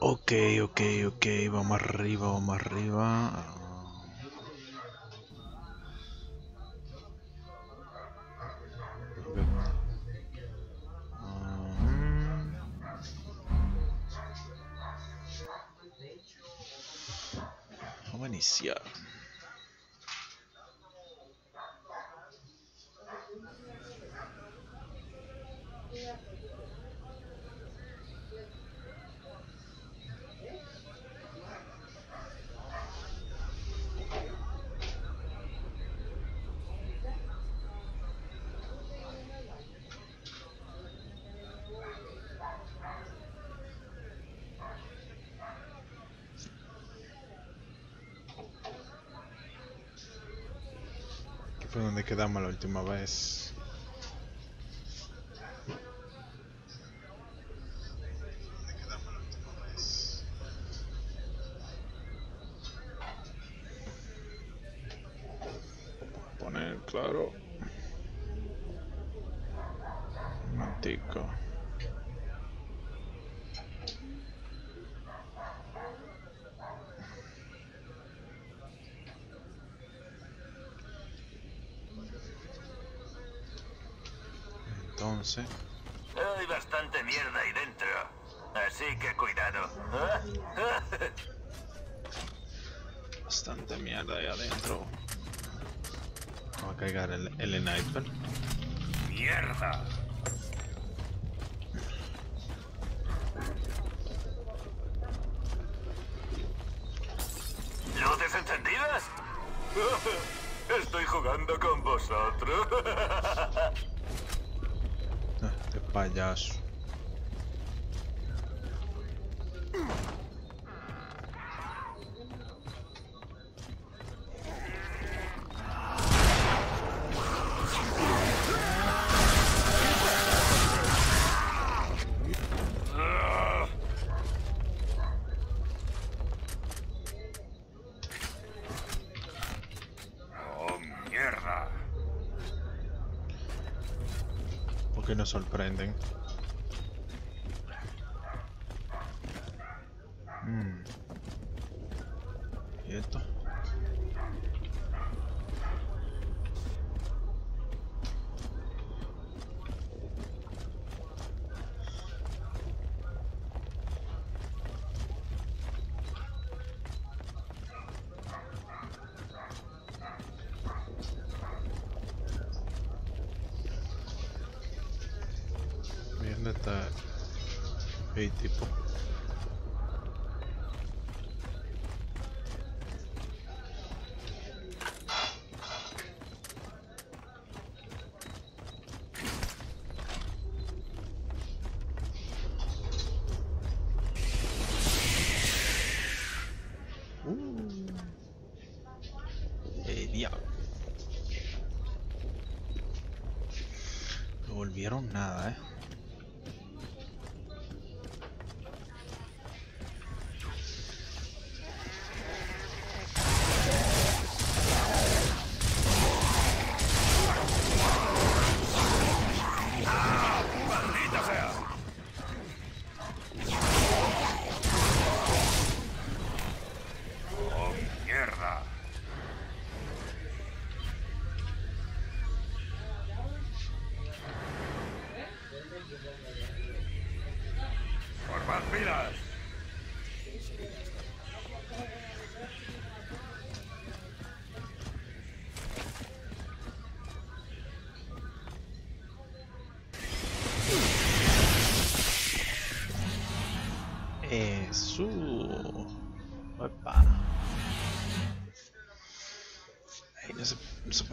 Ok, ok, ok, vamos arriba, vamos arriba. Vamos a iniciar. ¿Qué fue donde quedamos la última vez? ¿Dónde quedamos la última vez? Poner claro. Un momentico. Hay bastante mierda ahí dentro. Así que cuidado. bastante mierda ahí adentro. Va a cargar el, el sniper. ¡Mierda! ¿Luces encendidas? Estoy jugando con vosotros. Ah, Este qué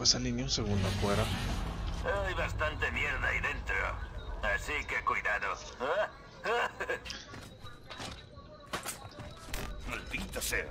salir ni un segundo afuera. Hay bastante mierda ahí dentro. Así que cuidado. Maldita sea.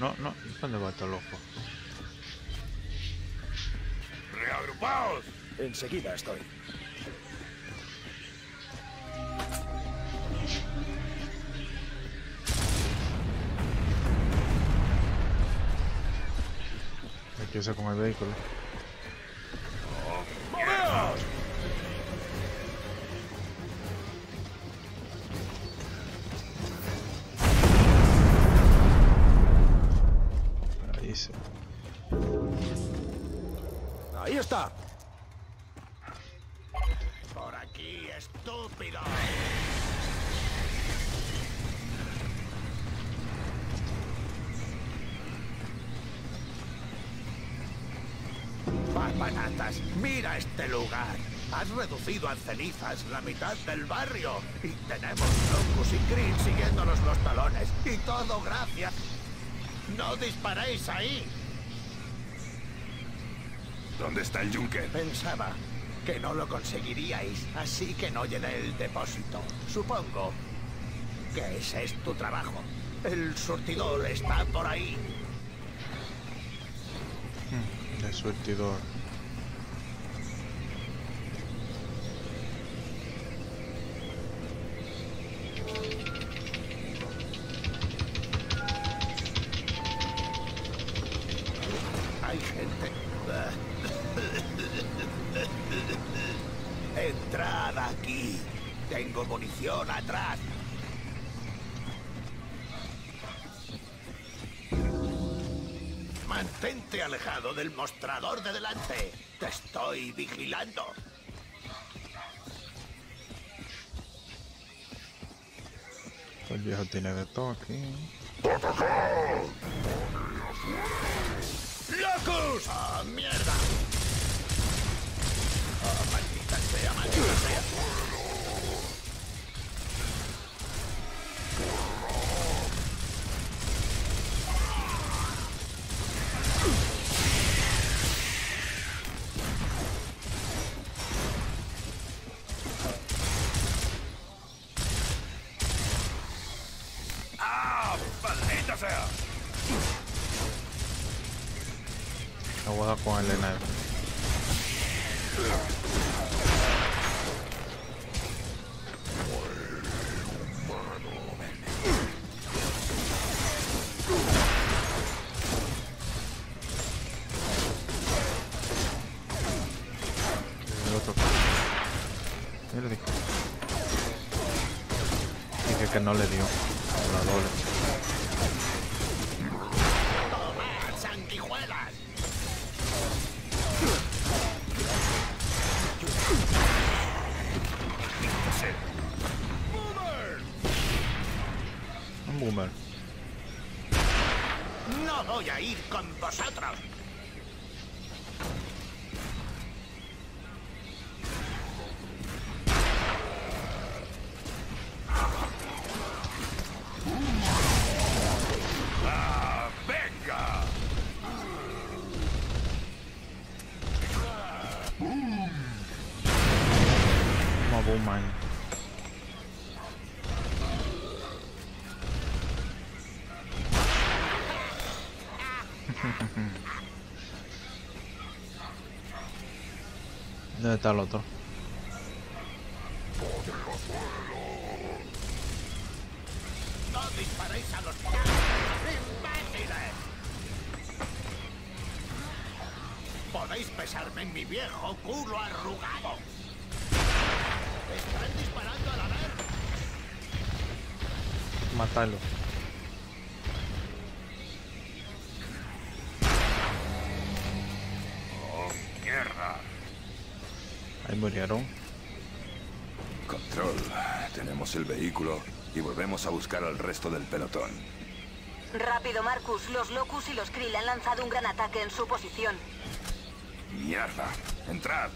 No, no, ¿dónde va todo loco? ¡Reagrupaos! Enseguida estoy. Empieza con el vehículo. Este lugar! Has reducido a cenizas la mitad del barrio. Y tenemos Locus y Green siguiéndonos los talones. Y todo gracias. ¡No disparéis ahí! ¿Dónde está el yunque? Pensaba que no lo conseguiríais, así que no llené el depósito. Supongo que ese es tu trabajo. El surtidor está por ahí. El surtidor. Entrad aquí. Tengo munición atrás. Mantente alejado del mostrador de delante. Te estoy vigilando. El viejo tiene de todo aquí. ¡Locus! ¡Ah, mierda! Damn it. Damn it. ¿Dónde está el otro? ¡No disparéis a los imbéciles! Podéis pesarme en mi viejo culo arrugado. Están disparando a la vez. Matarlo. Y volvemos a buscar al resto del pelotón. Rápido, Marcus. Los Locus y los Krill han lanzado un gran ataque en su posición. ¡Mierda! ¡Entrad!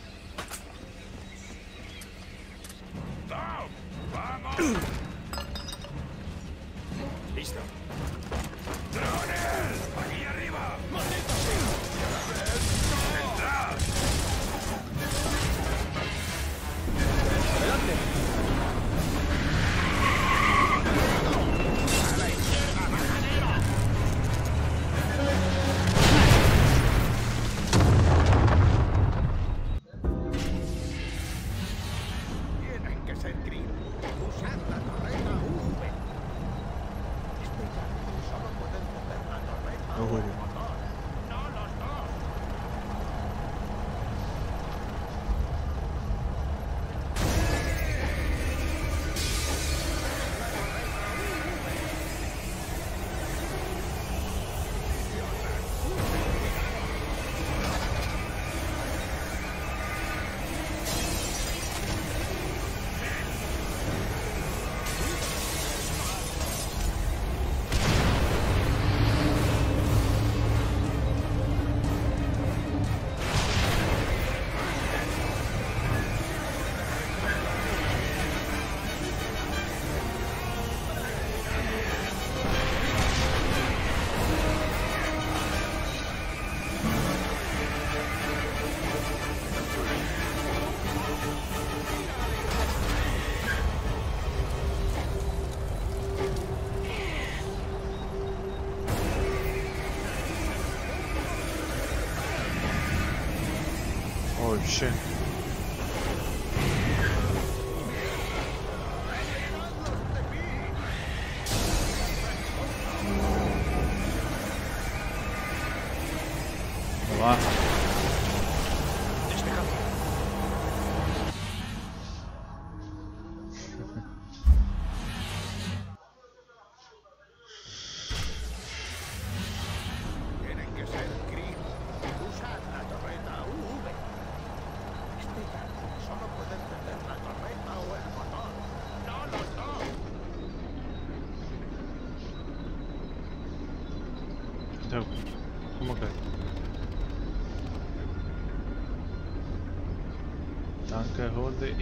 Shit.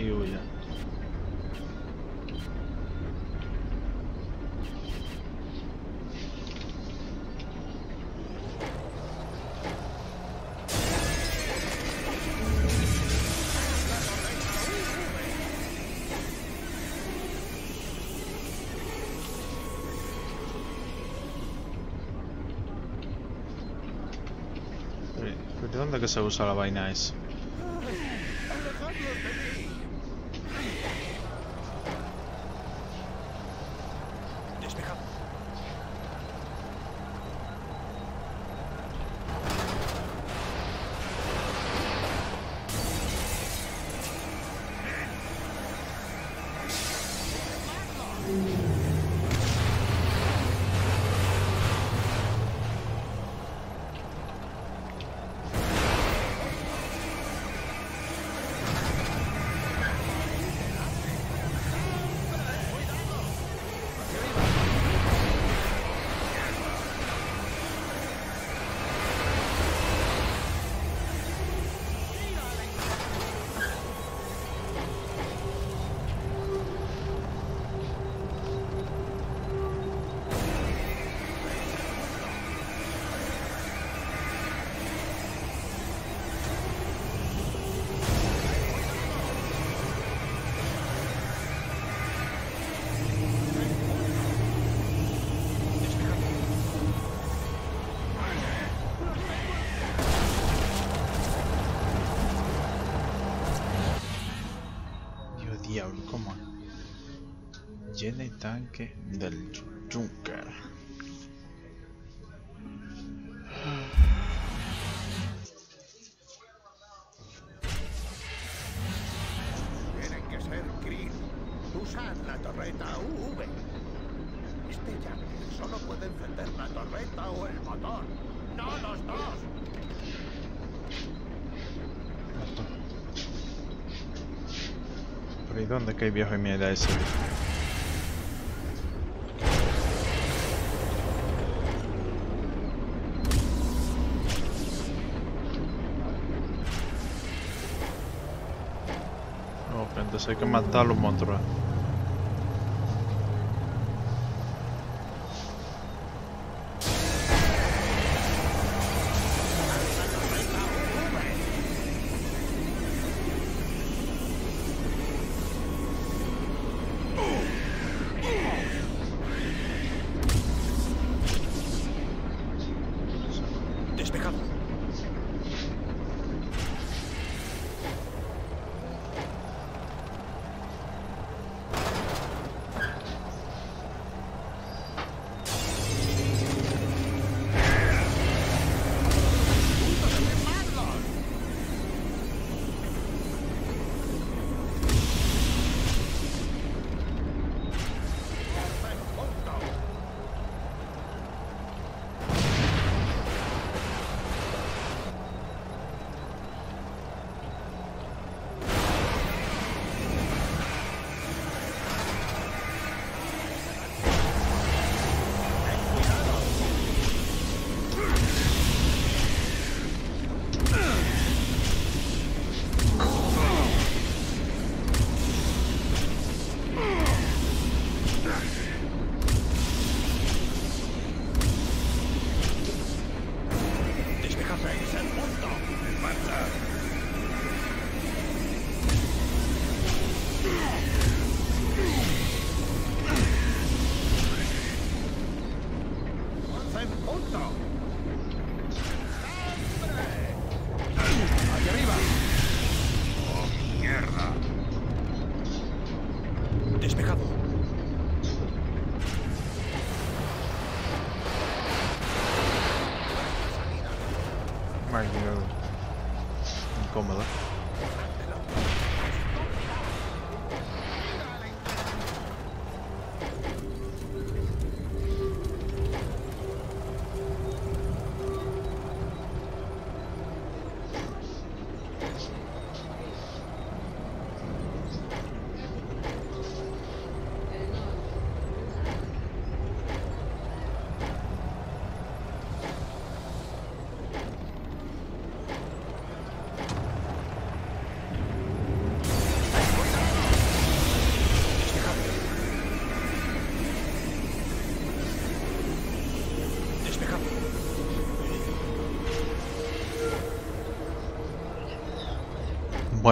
Y huya. ¿De dónde que se usa la vaina esa? Del Junker. Tienen que ser Kree. Usad la torreta UV. Este yankee solo puede encender la torreta o el motor. No los dos. Pero ¿y dónde que hay viejo y mierda ese? Hay que matar a los monstruos.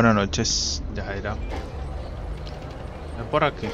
Buenas noches, Yajaira. Es por aquí.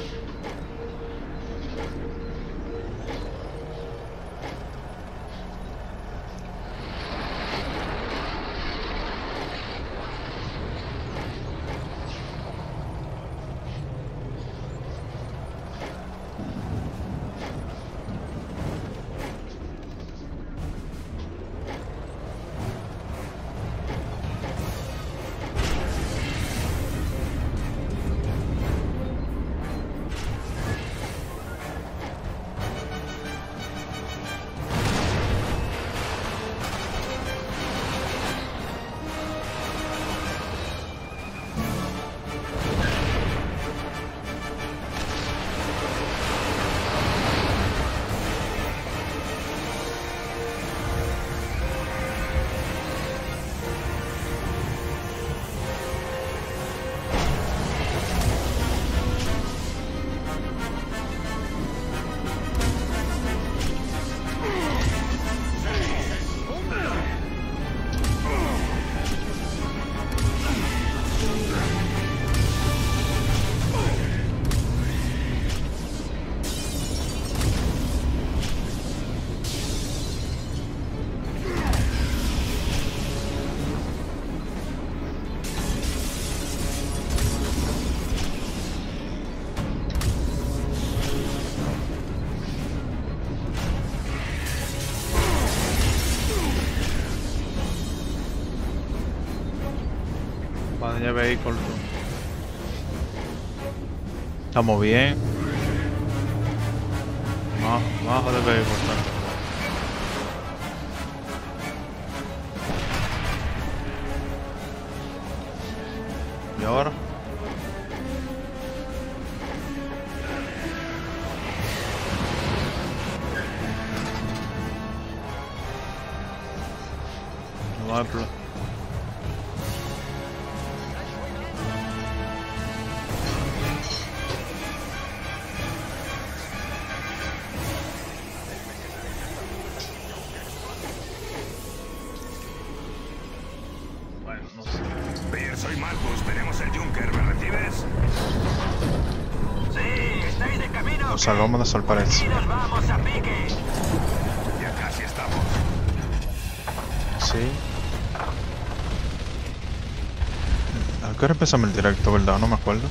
Vaya vehículo. Estamos bien. Bajo, bajo de vehículo. Casi estamos. Sí. ¿A qué hora empezamos el directo, verdad? No me acuerdo.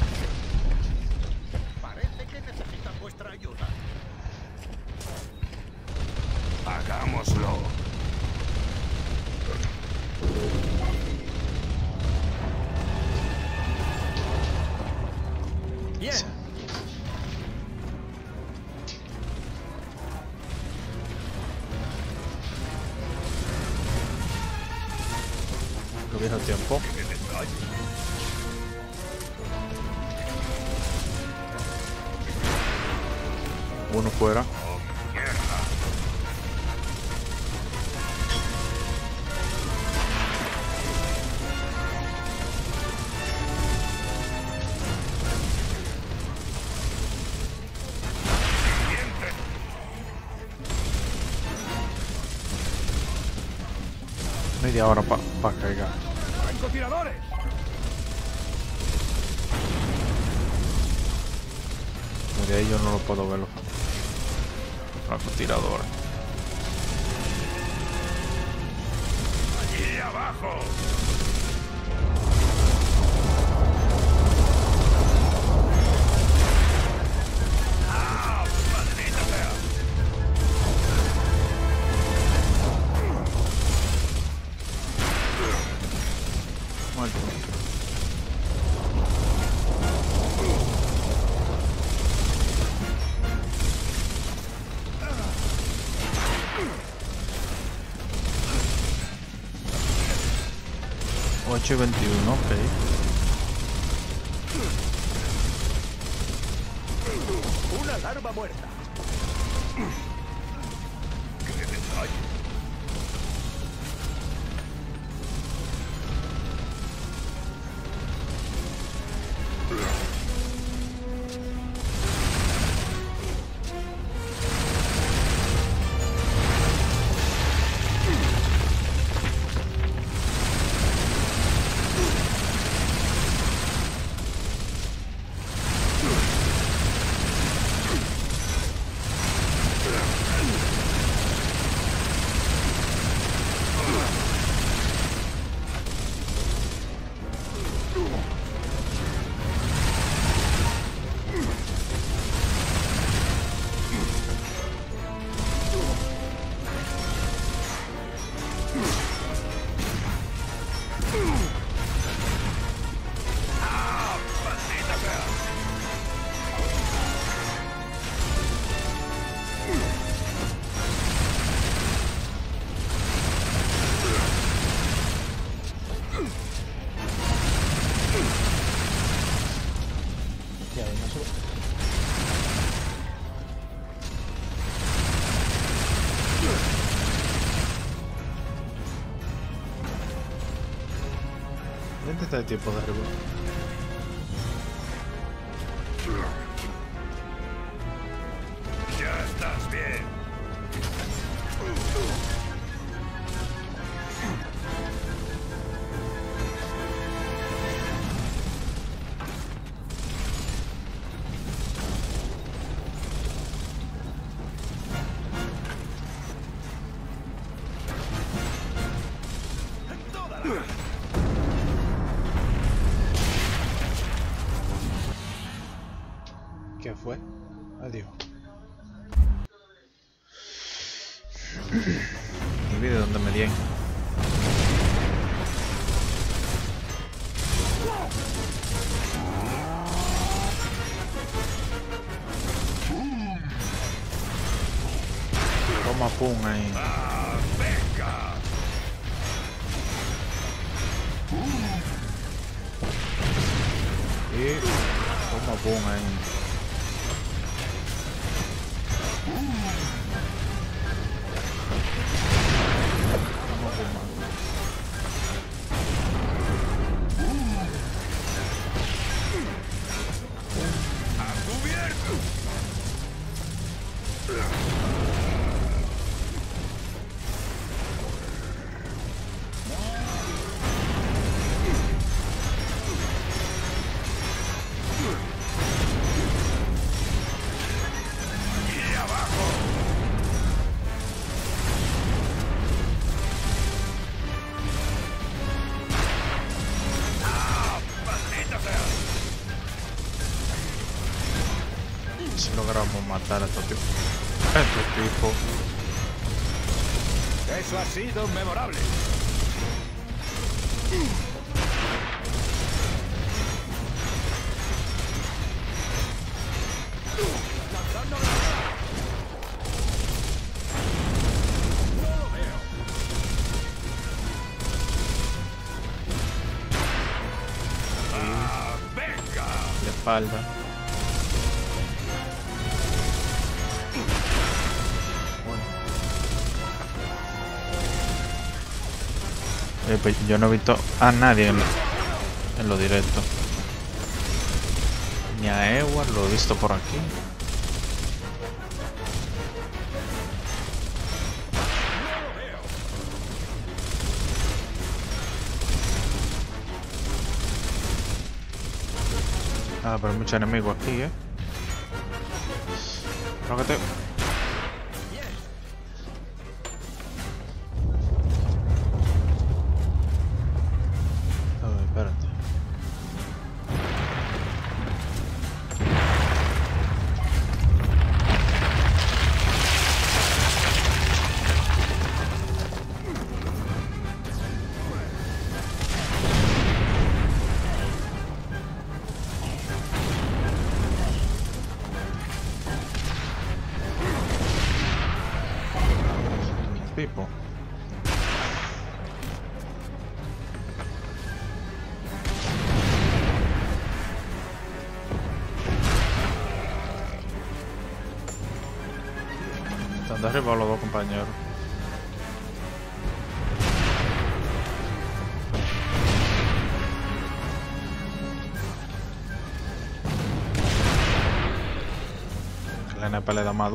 Media hora Ocho y veintiuno, ok. Una está el tipo de arriba? Eso ha sido memorable. Espalda. Yo no he visto a nadie en, lo directo. Ni a Edward lo he visto por aquí. Ah, pero hay muchos enemigos aquí, eh. Creo que te... Le da más.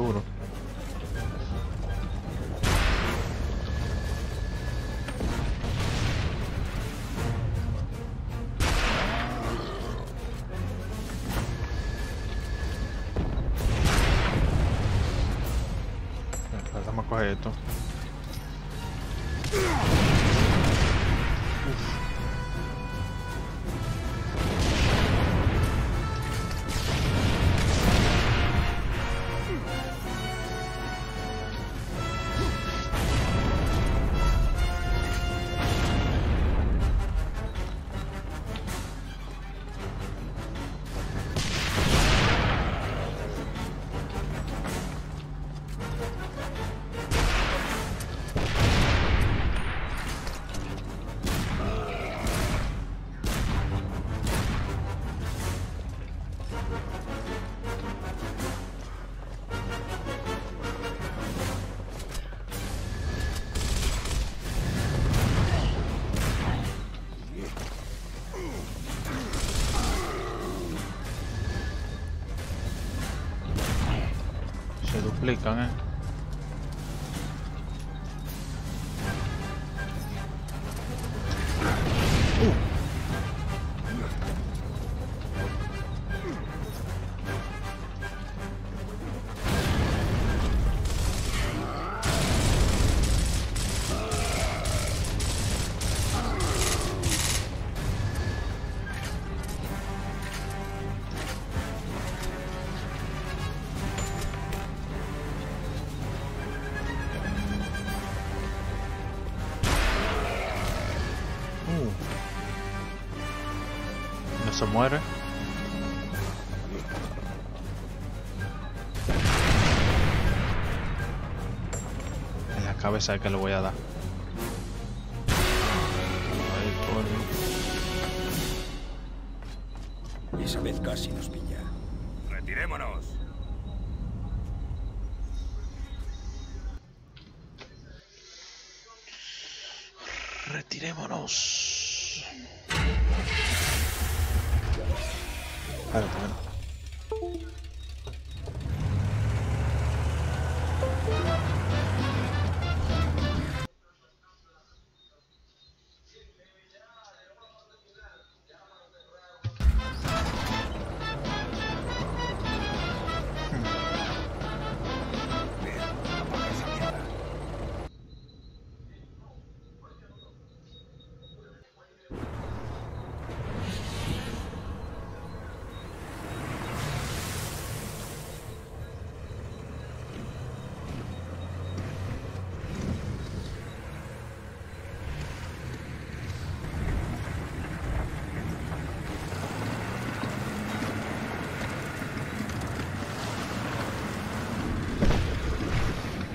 Complican, eh. Uh. Se muere. En la cabeza que le voy a dar.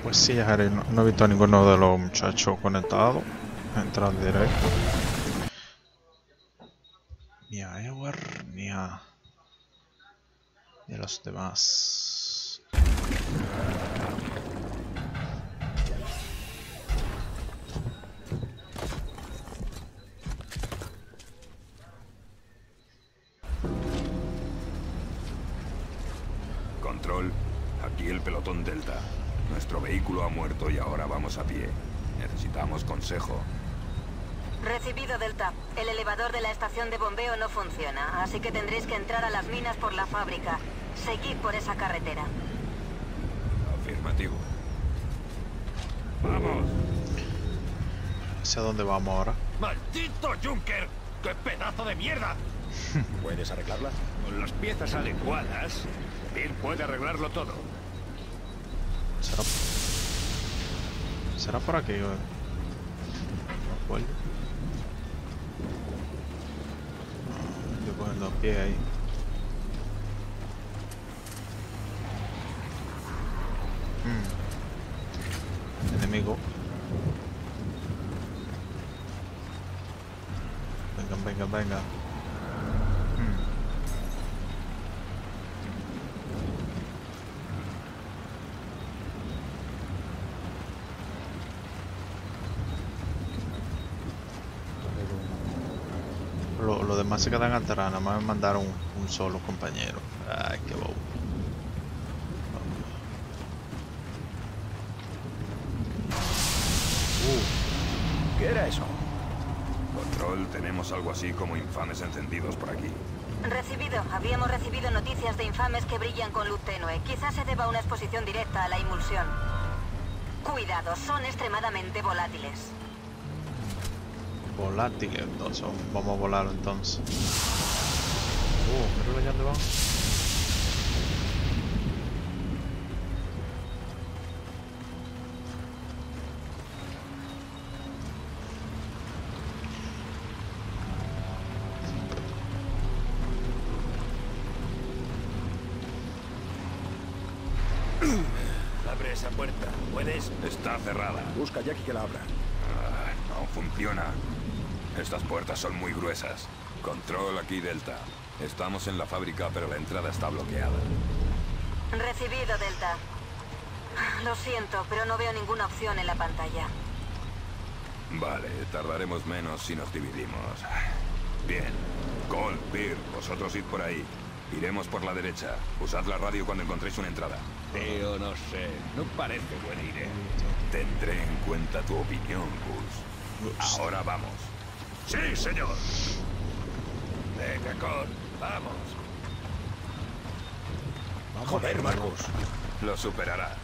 Pues sí, Harry, no, he visto a ninguno de los muchachos conectados. Entrar directo. Ni a Ewer, ni a... Ni a los demás. Recibido, Delta. El elevador de la estación de bombeo no funciona, así que tendréis que entrar a las minas por la fábrica. Seguid por esa carretera. Afirmativo. ¡Vamos! ¿Hacia dónde vamos ahora? ¡Maldito Junker! ¡Qué pedazo de mierda! ¿Puedes arreglarla? Con las piezas adecuadas, Bill puede arreglarlo todo. ¿Será, ¿Será por aquí? o- No acuerdo. Ah, Estoy poniendo pie ahí. Hmm. Enemigo. Venga, venga, venga. Hmm. Se quedan atrás, nada más me mandaron un, un solo compañero. Ay, qué bobo. Uh, ¿Qué era eso? Control, tenemos algo así como infames encendidos por aquí. Recibido. Habíamos recibido noticias de infames que brillan con luz tenue. Quizás se deba a una exposición directa a la emulsión. Cuidado, son extremadamente volátiles. Volátiles, entonces vamos a volar entonces. Uh, donde van. Abre esa puerta. ¿Puedes? Está cerrada. Busca a Jackie que la abra. Ah, no funciona. Estas puertas son muy gruesas. Control aquí, Delta. Estamos en la fábrica, pero la entrada está bloqueada. Recibido, Delta. Lo siento, pero no veo ninguna opción en la pantalla. Vale, tardaremos menos si nos dividimos. Bien. Cole, Beer, vosotros id por ahí. Iremos por la derecha. Usad la radio cuando encontréis una entrada. Tío, no sé. No parece buena idea. Tendré en cuenta tu opinión, Gus. Ahora vamos. Sí, señor. Venga, con. Vamos. Joder, Marcus. Lo superará.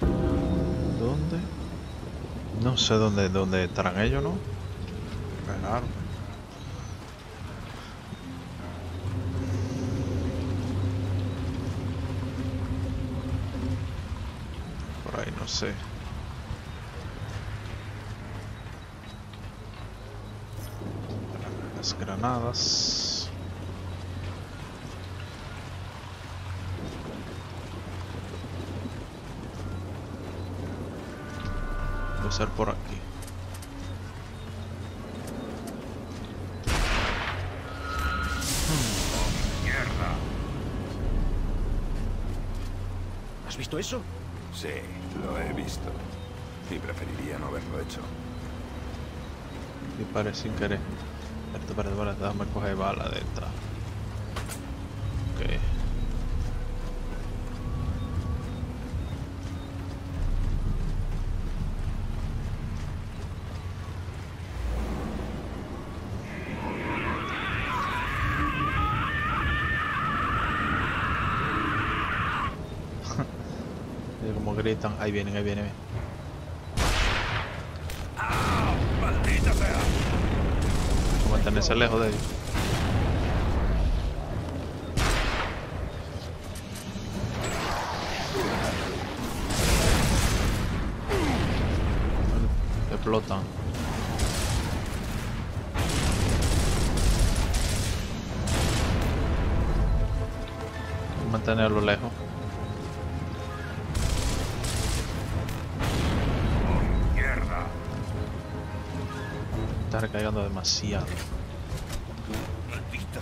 ¿Dónde? No sé dónde, dónde estarán ellos, ¿no? Qué sé. Las granadas. Voy a ser por aquí. Mierda. ¿Has visto eso? Sí, lo he visto. Y preferiría no haberlo hecho. Disparé sin querer. Esto para balas, déjame coger bala de. Ok. Gritan. Ahí vienen, ahí vienen. ¡Maldita mantenerse lejos de ellos. Explotan. Mantenerlo lejos. Demasiado. ¡Maldita!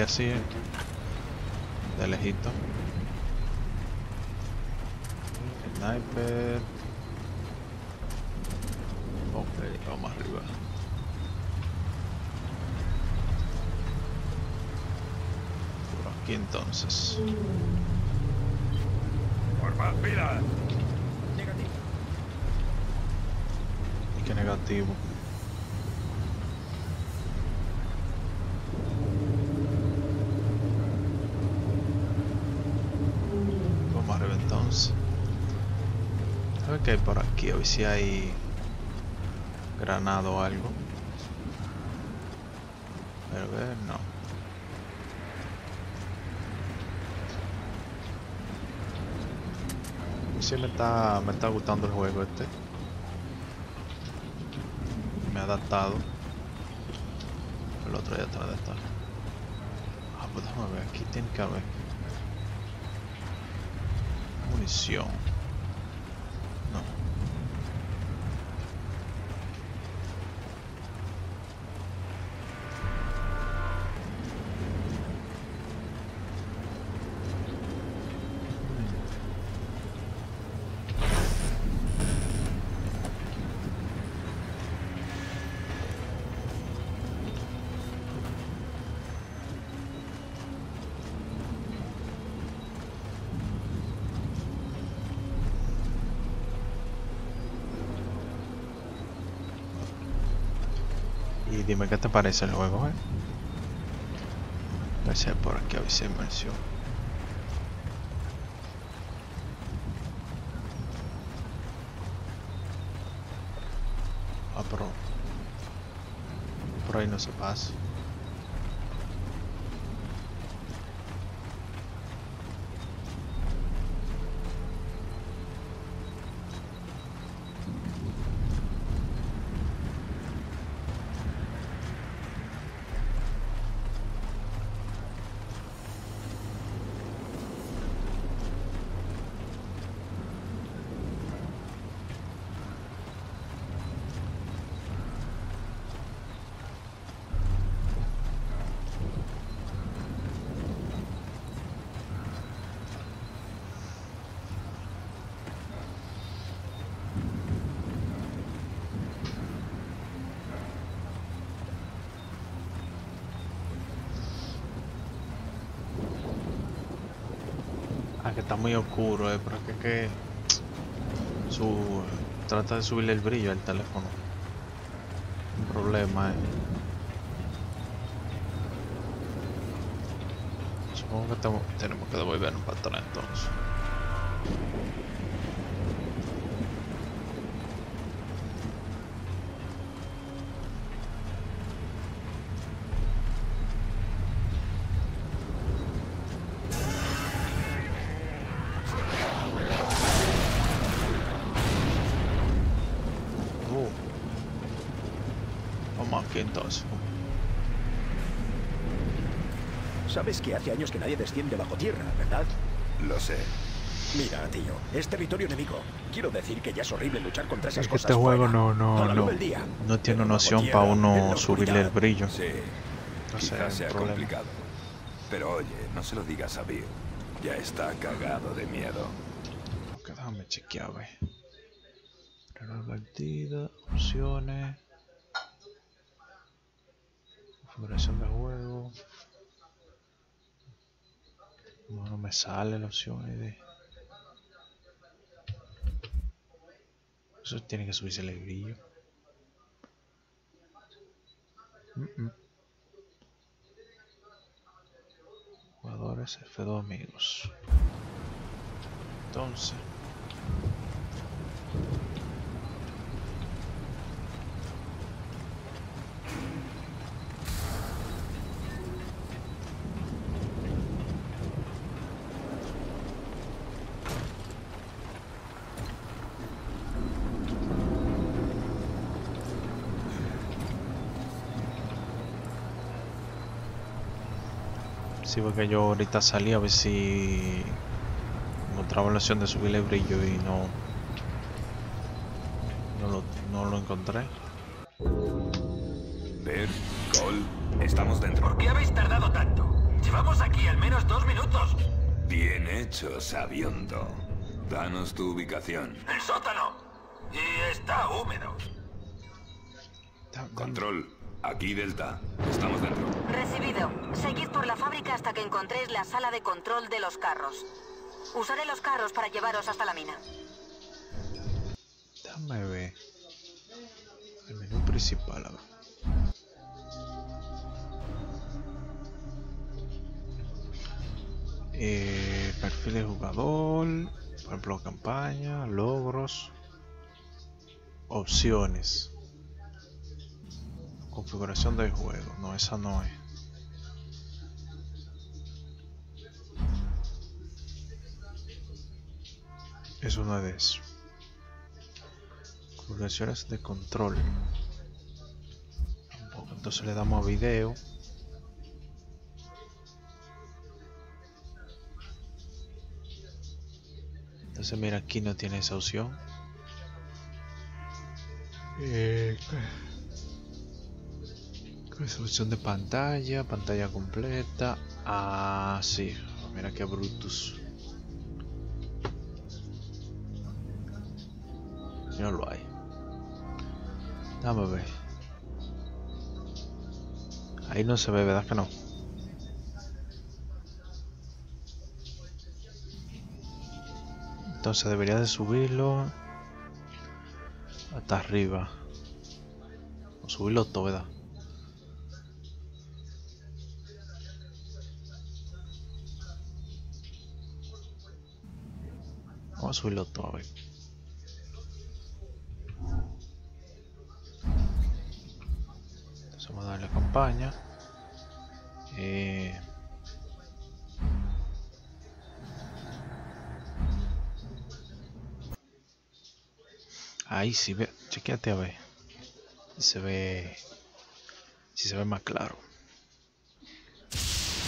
Que así. De lejito. Sniper. Ok, vamos arriba. Por aquí entonces. ¡Por más pilas! Y qué negativo. Vamos arriba entonces. A hay por aquí, a ver si hay granado o algo. Pero ver, no. Sí me está, me está gustando el juego este. Me ha adaptado. El otro ya atrás de esta. Ah, pues déjame ver, aquí tiene que haber. Munición. No. Y dime qué te parece el juego, eh. Si hay por ver si hay mención. Ah, pero... Por ahí no se pasa. Ah, que está muy oscuro, eh, pero es que, su trata de subirle el brillo al teléfono. Un problema, eh. Supongo que tenemos, que devolvernos para atrás entonces. Sabes que hace años que nadie desciende bajo tierra, ¿verdad? Lo sé. Mira, tío, es territorio enemigo. Quiero decir que ya es horrible luchar contra esas Es que cosas. este juego fuera. no, no, no, no tiene tierra, para uno subirle el brillo. Sí, No sé, sea problema. complicado. Pero oye, no se lo digas a Bill. Ya está cagado de miedo. Ok, déjame chequear, ve. Error partida, opciones. Configuración de juego. No, no sale la opción de. Eso tiene que subirse el brillo. Jugadores F2 amigos. Entonces. Sí, porque yo ahorita salí a ver si encontraba la opción de subirle el brillo y no no lo, no lo encontré. Ver, Cole, estamos dentro. ¿Por qué habéis tardado tanto? Llevamos aquí al menos dos minutos. Bien hecho, sabiondo. Danos tu ubicación. El sótano. Y está húmedo. Control, aquí Delta. Estamos dentro. Recibido. Seguid por la fábrica hasta que encontréis la sala de control de los carros. Usaré los carros para llevaros hasta la mina. Déjame ver. El menú principal, a ver. Eh, perfil de jugador, por ejemplo, campaña, logros, opciones, configuración del juego. No, esa no es. Es de eso. Configuraciones de control. Entonces le damos a video. Entonces mira aquí no tiene esa opción. Eh, resolución de pantalla, pantalla completa. Ah, sí. Mira que Brutus. No lo hay. Dame ver. Ahí no se ve, ¿verdad que no? Entonces debería de subirlo hasta arriba. O subirlo todo, ¿verdad? Vamos a subirlo todo, a ver. Entonces vamos a darle a campaña. Eh, Ahí sí ve, chequeate a ver. Si se ve. Si se ve más claro.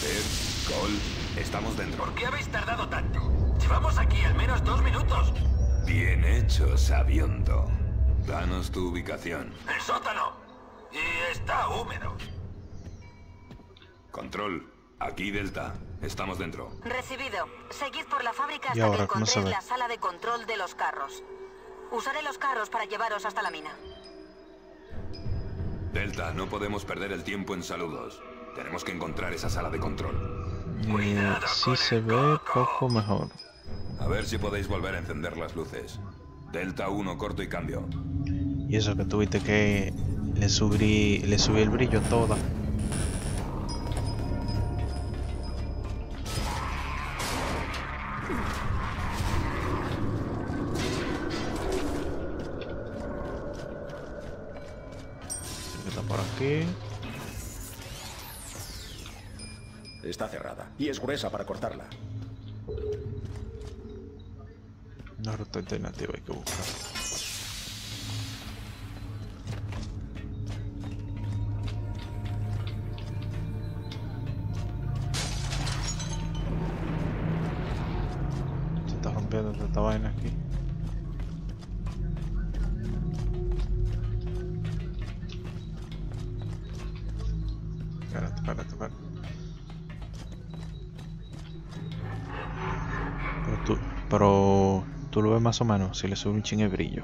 Ver, Cole, estamos dentro. ¿Por qué habéis tardado tanto? Llevamos aquí al menos dos minutos. Bien hecho, sabiondo. Danos tu ubicación. El sótano. Y está húmedo. Control, aquí Delta. Estamos dentro. Recibido. Seguid por la fábrica ¿Y hasta ahora que encontréis la sala de control de los carros. Usaré los carros para llevaros hasta la mina. Delta, no podemos perder el tiempo en saludos. Tenemos que encontrar esa sala de control. Eh, sí se ve poco mejor. A ver si podéis volver a encender las luces. Delta 1, corto y cambio. Y eso que tuviste que le subí, le subí el brillo a toda. Aquí? Está cerrada. Y es gruesa para cortarla. Una ruta alternativa hay que buscar. Más o menos si le sube un chingue brillo.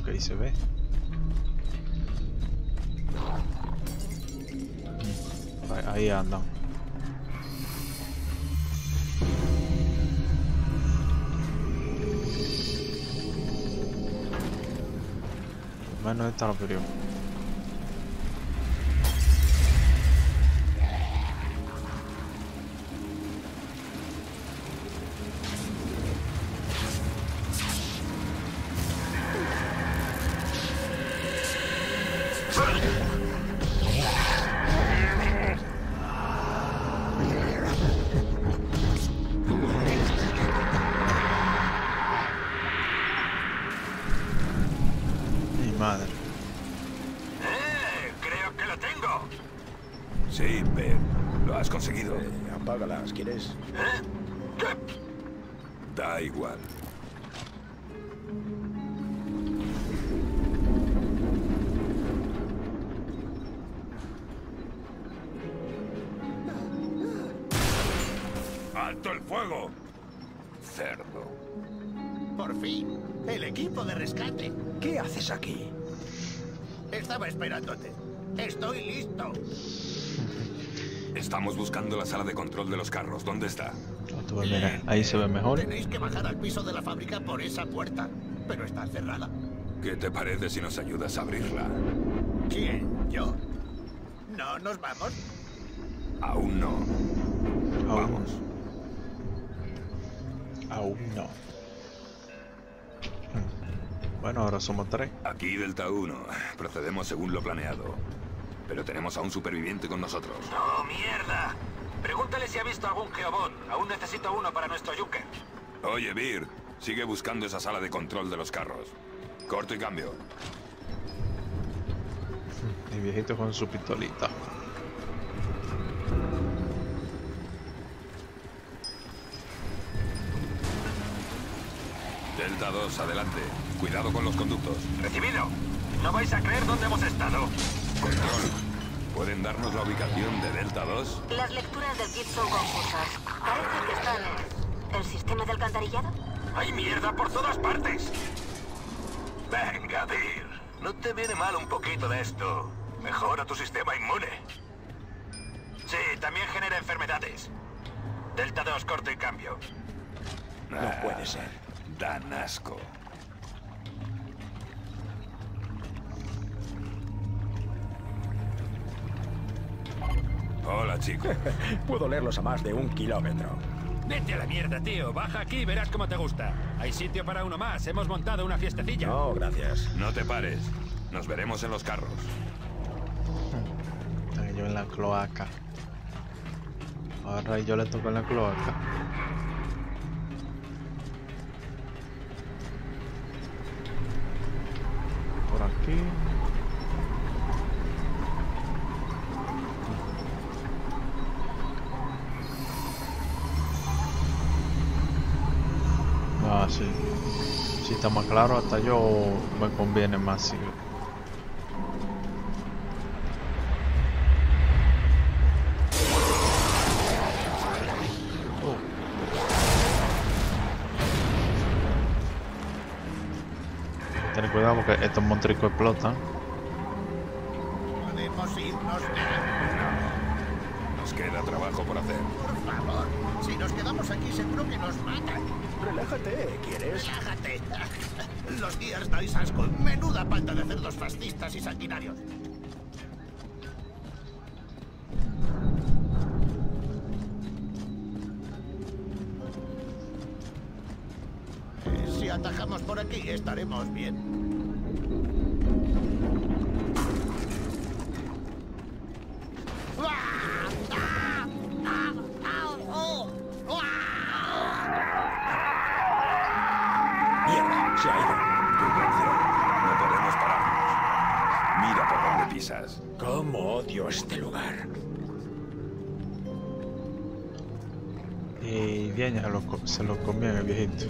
Ok, se ve. Ahí, ahí andan. Menos esta lo la sala de control de los carros. ¿Dónde está? Tú mira, ahí se ve mejor. Tenéis que bajar al piso de la fábrica por esa puerta. Pero está cerrada. ¿Qué te parece si nos ayudas a abrirla? ¿Quién? ¿Yo? ¿No nos vamos? Aún no. Aún, Vamos. aún no. Hmm. Bueno, ahora somos tres. Aquí Delta 1. Procedemos según lo planeado. Pero tenemos a un superviviente con nosotros. ¡Oh, mierda! Pregúntale si ha visto algún Geobot. Aún necesito uno para nuestro Junker. Oye, Beer, sigue buscando esa sala de control de los carros. Corto y cambio. El viejito con su pistolita. Delta 2, adelante. Cuidado con los conductos. Recibido. No vais a creer dónde hemos estado. Control. ¿Pueden darnos la ubicación de Delta 2? Las lecturas del kit son confusas. Parece que están en el sistema de alcantarillado. Hay mierda por todas partes. Venga, Bill. No te viene mal un poquito de esto. Mejora tu sistema inmune. Sí, también genera enfermedades. Delta 2, corto y cambio. No puede ser. Dan asco. Hola, chico. Puedo leerlos a más de un kilómetro. Vete a la mierda, tío. Baja aquí y verás cómo te gusta. Hay sitio para uno más. Hemos montado una fiestecilla. No, gracias. No te pares. Nos veremos en los carros. Yo en la cloaca. Ahora yo le toco en la cloaca. Por aquí. Ah, sí. Si está más claro, hasta yo me conviene más. Sí. Oh. Ten cuidado porque estos montricos explotan. Podemos irnos de. Nos queda trabajo por hacer. Por favor, si nos quedamos aquí seguro que nos matan. Relájate, ¿quieres? Relájate. Los días dais asco. Menuda panda de cerdos fascistas y sanguinarios. Si atajamos por aquí, estaremos bien. pequeña, se lo comían el viejito.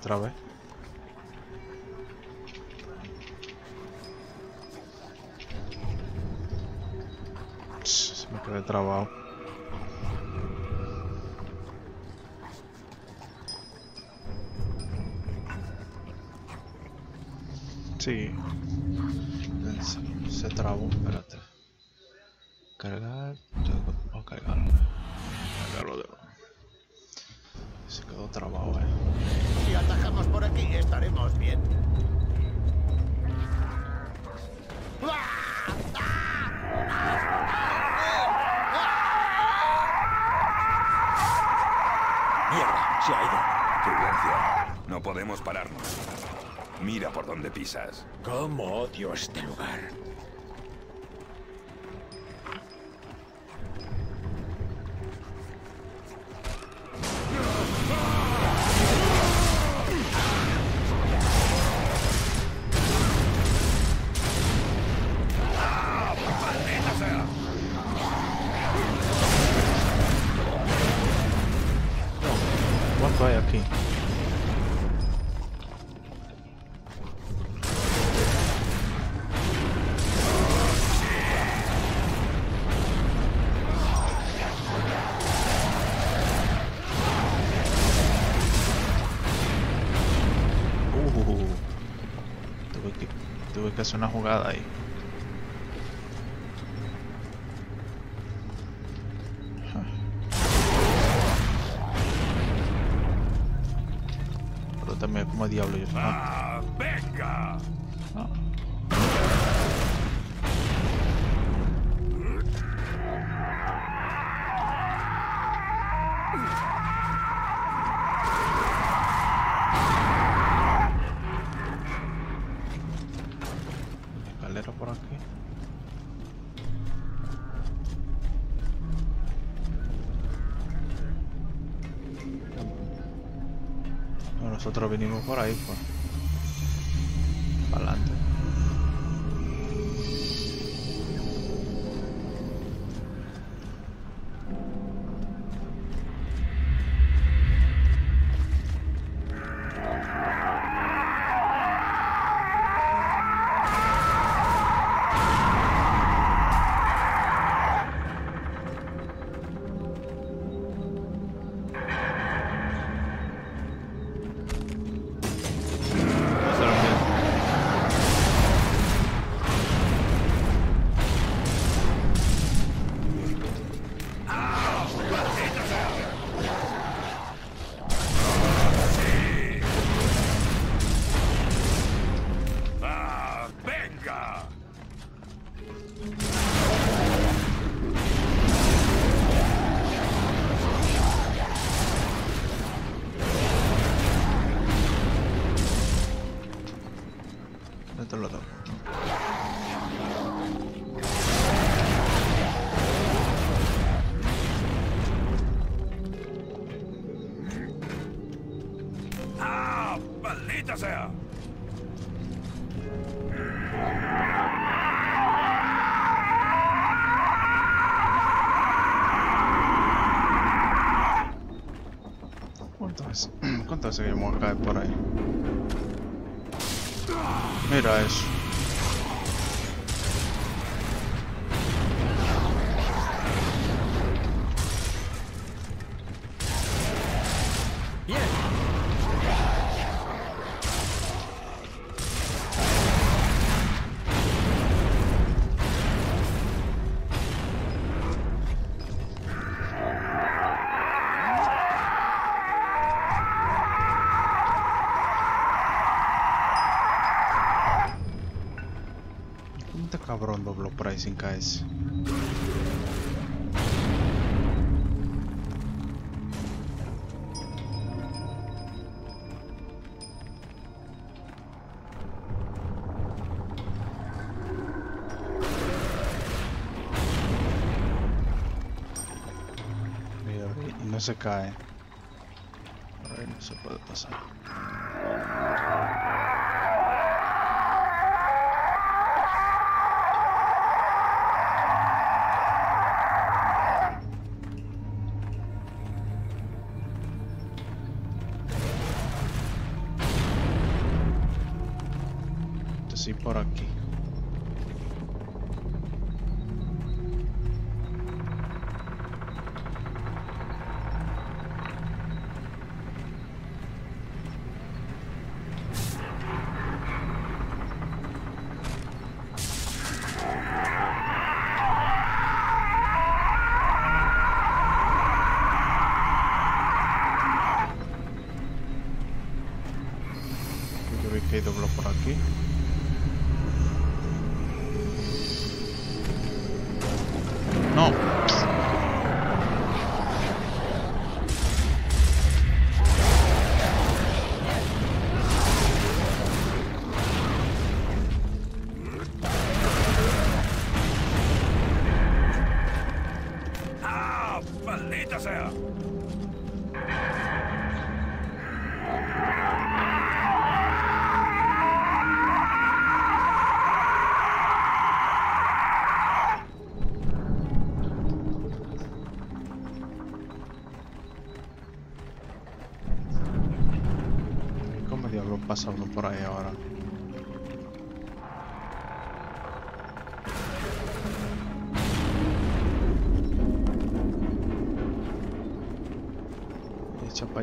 otra vez. Se me quedé trabado. Sí. Se trabó, pero... ¿Cómo odio este lugar? una jugada ahí. potrò venire un po' ecco. sin KS. No se cae.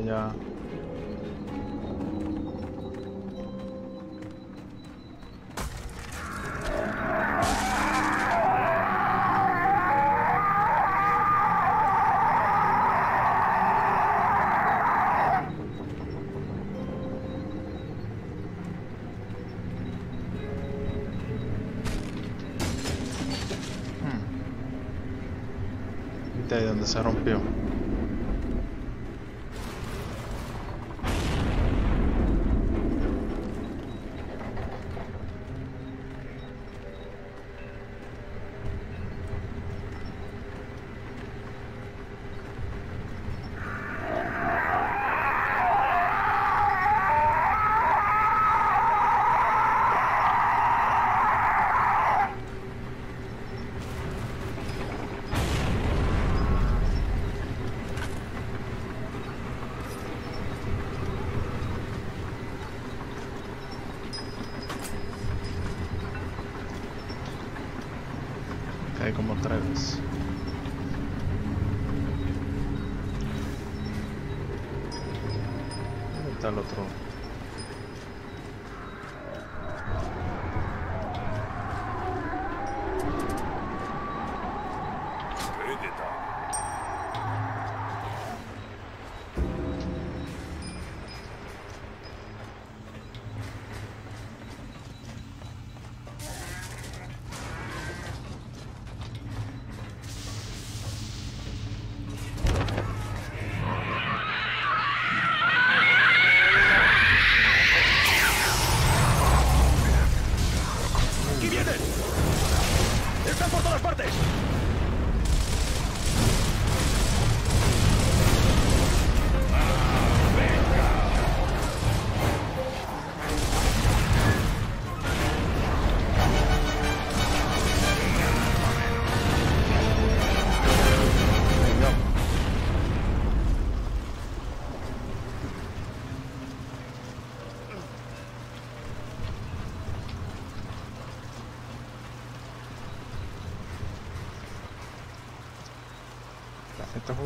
ya... Hmm. de ahí donde se rompió.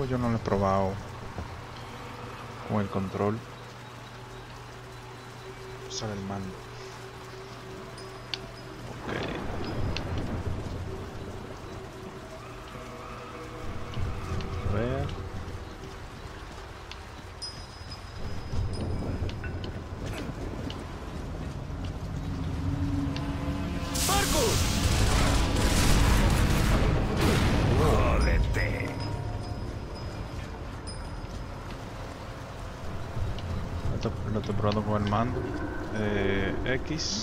Yo no lo he probado con el control. Probando con el mando. Eh, X.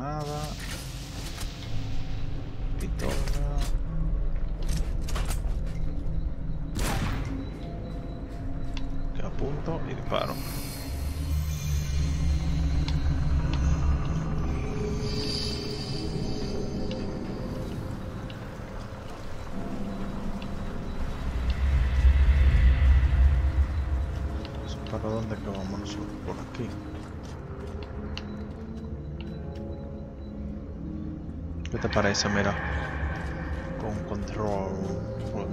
granadas. Pistola. Que apunto y disparo. ¿Para dónde que vamos nosotros? Por aquí. ¿Qué te parece? Con control. Con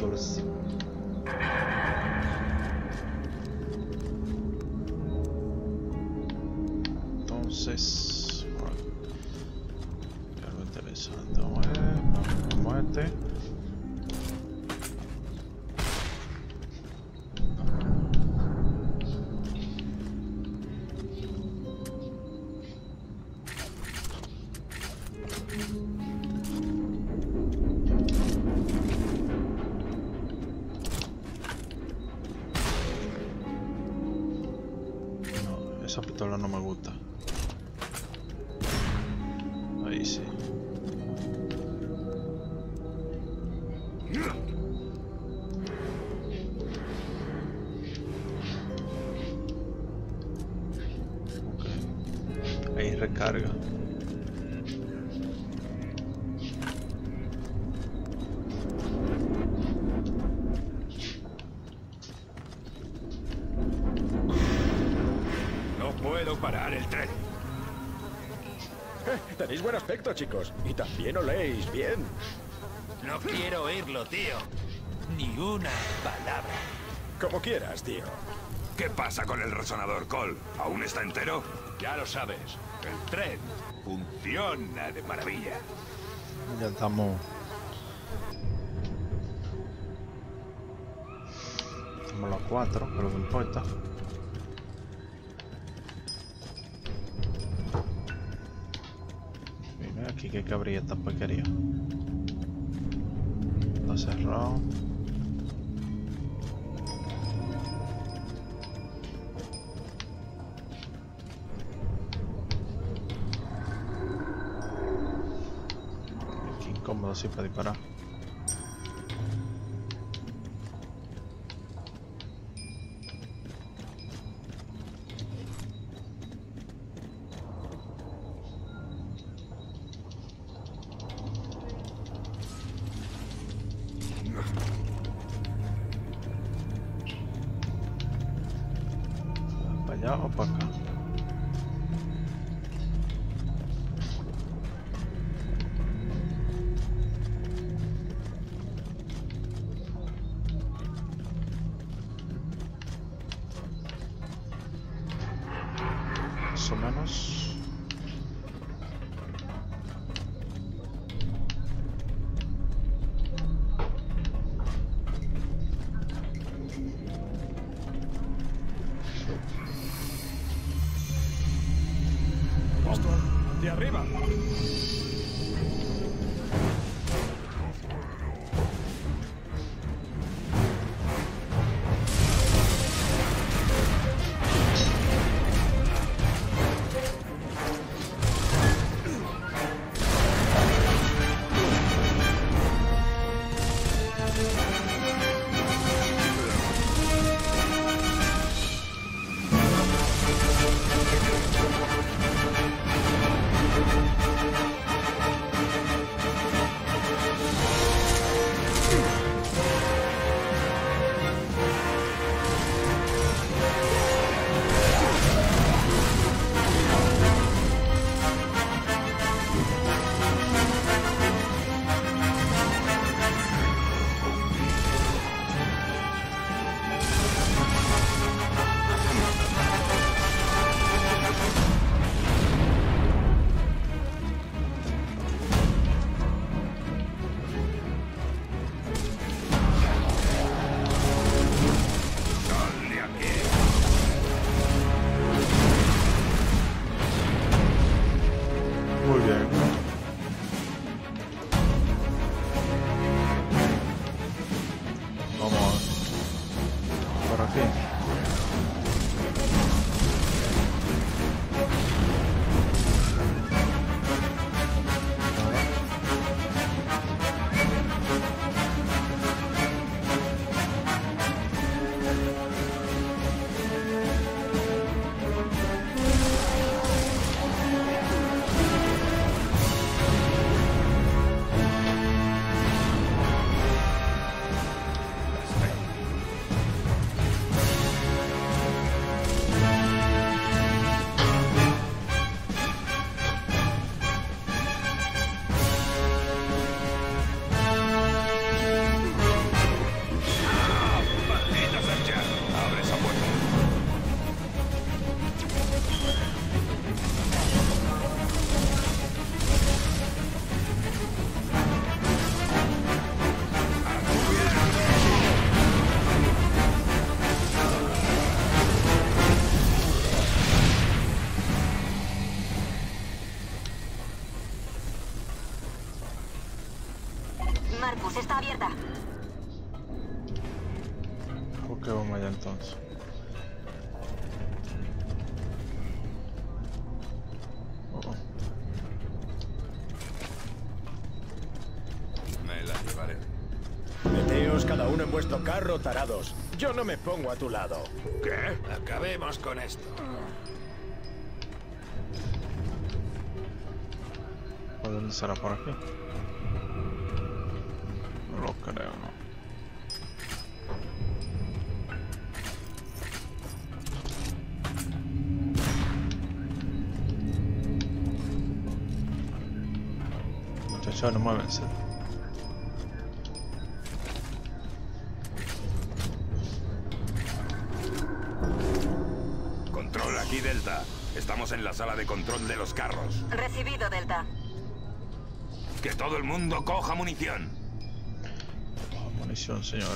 Aspecto, chicos. Y también oléis bien. No quiero oírlo, tío. Ni una palabra. Como quieras, tío. ¿Qué pasa con el resonador, Cole? ¿Aún está entero? Ya lo sabes. El tren funciona de maravilla. Ya estamos. Estamos los cuatro, pero no importa. Cabría esta porquería. Está cerrado. Qué incómodo así para disparar. perro tarados. Yo no me pongo a tu lado. ¿Qué? Acabemos con esto. Dónde será por aquí? No lo creo, ¿no? no mueve sala de control de los carros. Recibido, Delta. Que todo el mundo coja munición. Oh, munición, señor.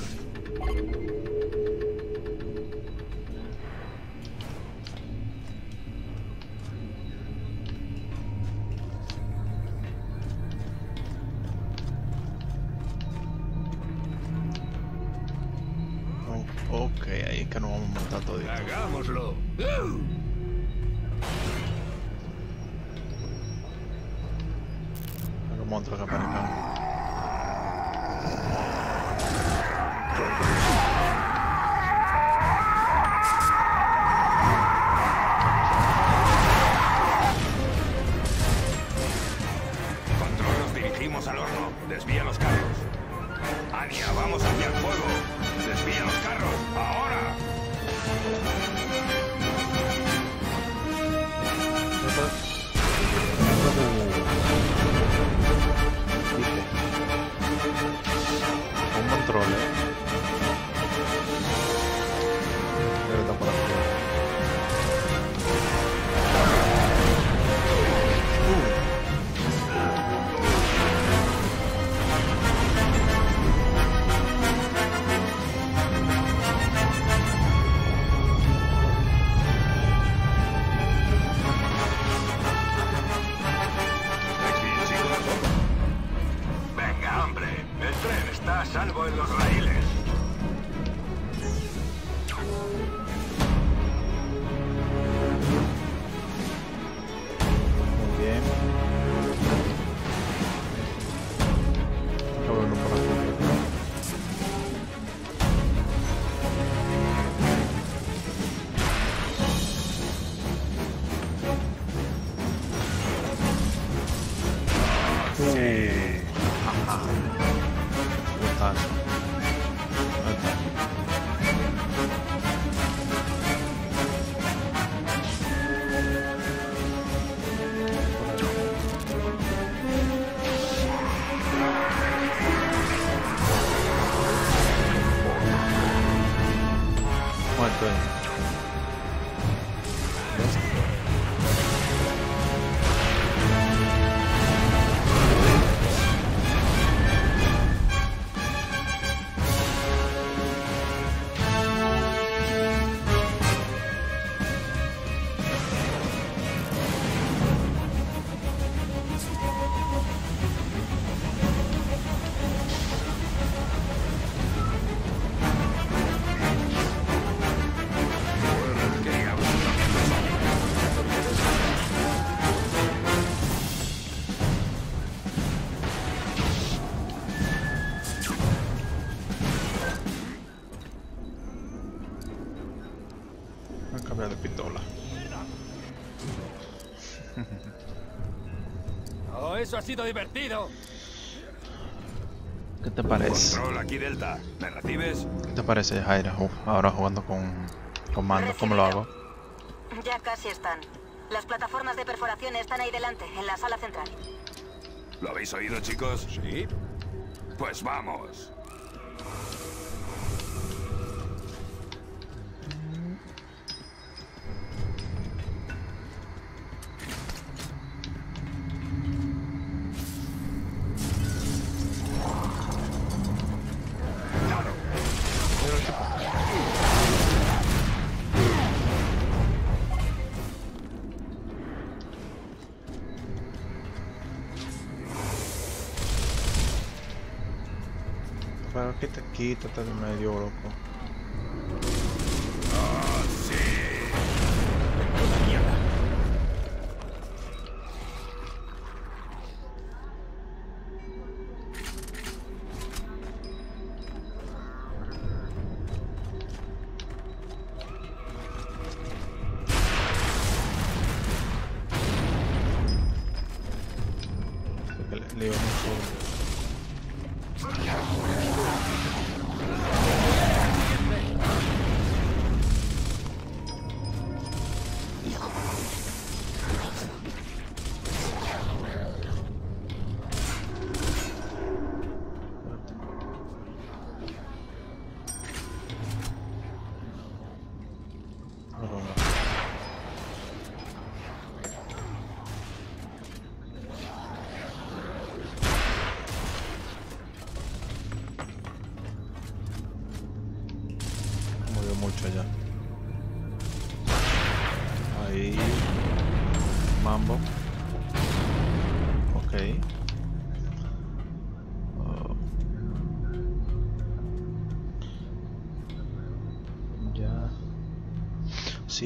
Eso ha sido divertido! ¿Qué te parece? Control aquí Delta. ¿Me recibes? ¿Qué te parece, Jaira? Uf, ahora jugando con, con mando, ¿cómo lo hago? Ya casi están. Las plataformas de perforación están ahí delante, en la sala central. ¿Lo habéis oído, chicos? Sí. Pues vamos. Quítate de medio, loco.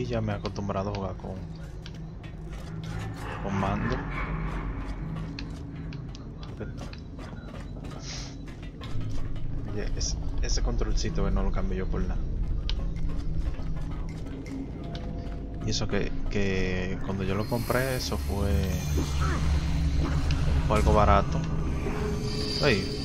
Ya me he acostumbrado a jugar con. con mando. Ese controlcito que no lo cambio yo por nada. Y eso que, que cuando yo lo compré, eso fue, fue algo barato. Ey,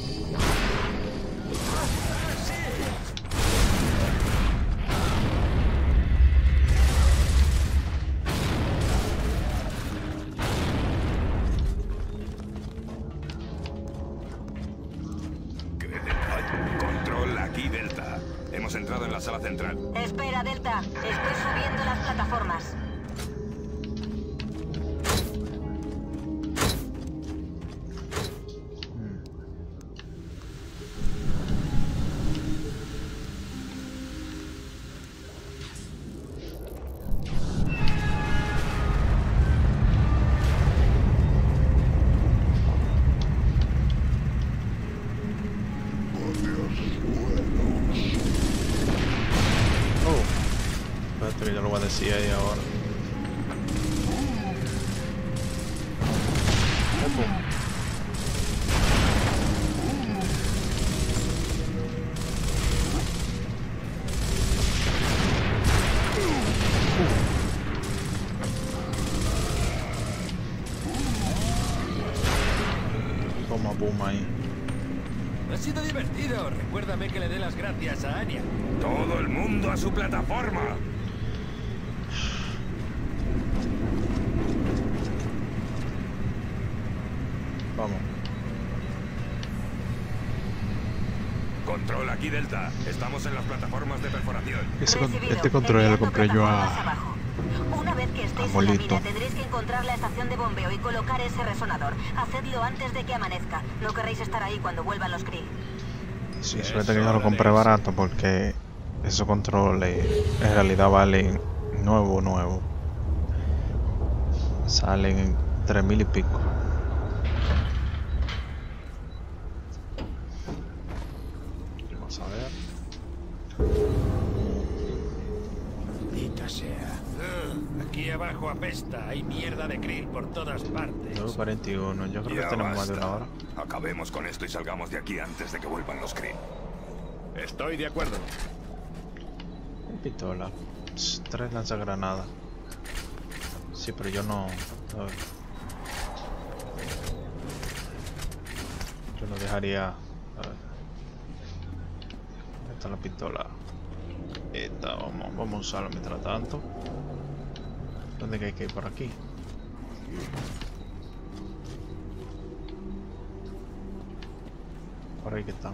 con- este control lo compré yo a... Una vez que estéis en la Molito. mina, tendréis que encontrar la estación de bombeo y colocar ese resonador. Hacedlo antes de que amanezca. No querréis estar ahí cuando vuelvan los Krill. Sí, suerte que yo lo compré barato porque esos controles en realidad valen nuevo, nuevo. Salen en tres mil y pico. 9.41, yo creo Ya que tenemos más de una hora. Acabemos con esto y salgamos de aquí antes de que vuelvan los Kree. Estoy de acuerdo. pistola. Pss, Tres lanzagranadas. Sí, pero yo no. a ver. Yo no dejaría. A ver. ¿Dónde está la pistola? Esta, vamos, vamos a usarla mientras tanto. ¿Dónde hay que ir por aquí? Por ahí que están.